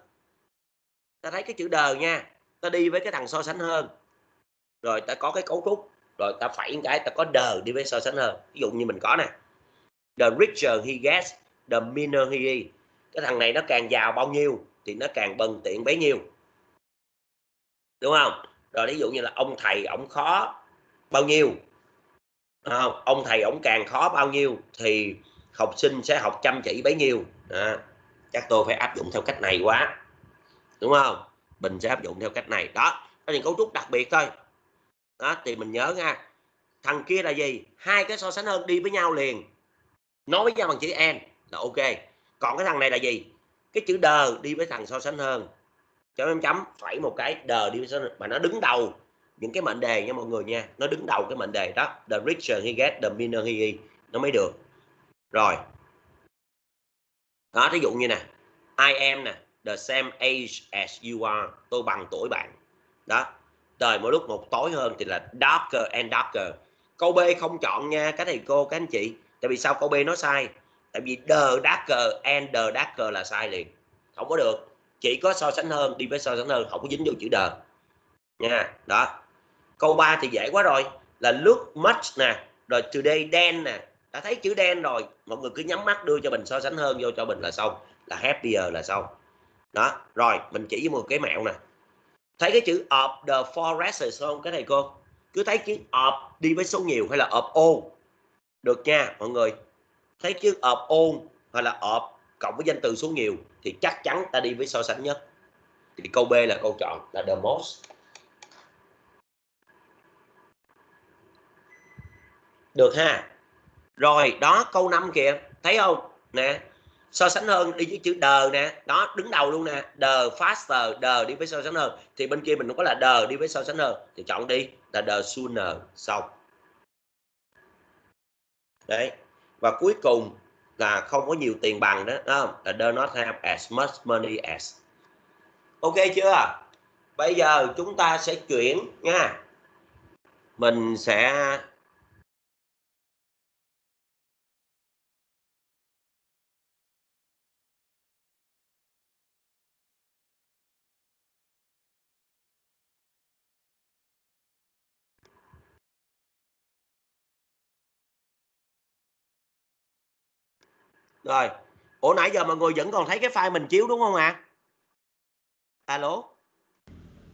Ta thấy cái chữ đờ nha. Ta đi với cái thằng so sánh hơn. Rồi ta có cái cấu trúc. Rồi ta phẩy cái, ta có đờ đi với so sánh hơn. Ví dụ như mình có nè. The richer he gets, the meaner he is. Cái thằng này nó càng giàu bao nhiêu thì nó càng bần tiện bấy nhiêu. Đúng không? Rồi ví dụ như là ông thầy ổng khó bao nhiêu? À, ông thầy ổng càng khó bao nhiêu thì học sinh sẽ học chăm chỉ bấy nhiêu. À, chắc tôi phải áp dụng theo cách này quá. Đúng không? Bình sẽ áp dụng theo cách này. Đó đó những cấu trúc đặc biệt thôi. Đó thì mình nhớ nha thằng kia là gì? Hai cái so sánh hơn đi với nhau liền. Nói với nhau bằng chữ n là ok. Còn cái thằng này là gì? Cái chữ đờ đi với thằng so sánh hơn. Chấm chấm phẩy một cái đờ đi với so sánh mà nó đứng đầu những cái mệnh đề nha mọi người nha. Nó đứng đầu cái mệnh đề đó, the richer he gets the meaner he is. Nó mới được. Rồi. Đó ví dụ như nè, I am nè, the same age as you are. Tôi bằng tuổi bạn. Đó. Trời, mỗi lúc một tối hơn thì là darker and darker. Câu B không chọn nha các thầy cô các anh chị. Tại vì sao câu B nó sai? Tại vì the darker and the darker là sai liền. Không có được. Chỉ có so sánh hơn, đi với so sánh hơn, không có dính vô chữ đờ nha, đó câu 3 thì dễ quá rồi. Là look much nè, rồi today đen nè. Đã thấy chữ đen rồi, mọi người cứ nhắm mắt đưa cho mình so sánh hơn vô cho mình là xong. Là happier là xong. Đó, rồi, mình chỉ với một cái mẹo nè. Thấy cái chữ of the forest không, cái thầy cô? Cứ thấy chữ of đi với số nhiều hay là of all? Được nha, mọi người. Thấy chữ of all hay là of cộng với danh từ số nhiều thì chắc chắn ta đi với so sánh nhất. Thì câu B là câu chọn là the most. Được ha. Rồi đó câu 5 kìa. Thấy không? Nè so sánh hơn đi với chữ đờ nè. Đó đứng đầu luôn nè. Đờ faster đờ đi với so sánh hơn. Thì bên kia mình cũng có là đờ đi với so sánh hơn. Thì chọn đi là đờ sooner xong. Đấy. Và cuối cùng là không có nhiều tiền bằng đó, đó là do not have as much money as. Ok chưa? Bây giờ chúng ta sẽ chuyển nha. Mình sẽ rồi. Ủa nãy giờ mọi người vẫn còn thấy cái file mình chiếu đúng không ạ? À? alo?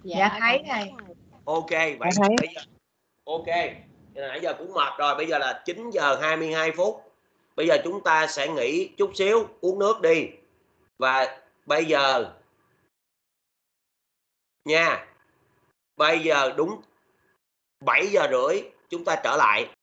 Dạ thấy này. ok vậy bây giờ ok. Nãy giờ cũng mệt rồi. Bây giờ là 9 giờ 22 phút. Bây giờ chúng ta sẽ nghỉ chút xíu uống nước đi. Và bây giờ nha. Bây giờ đúng 7 giờ rưỡi chúng ta trở lại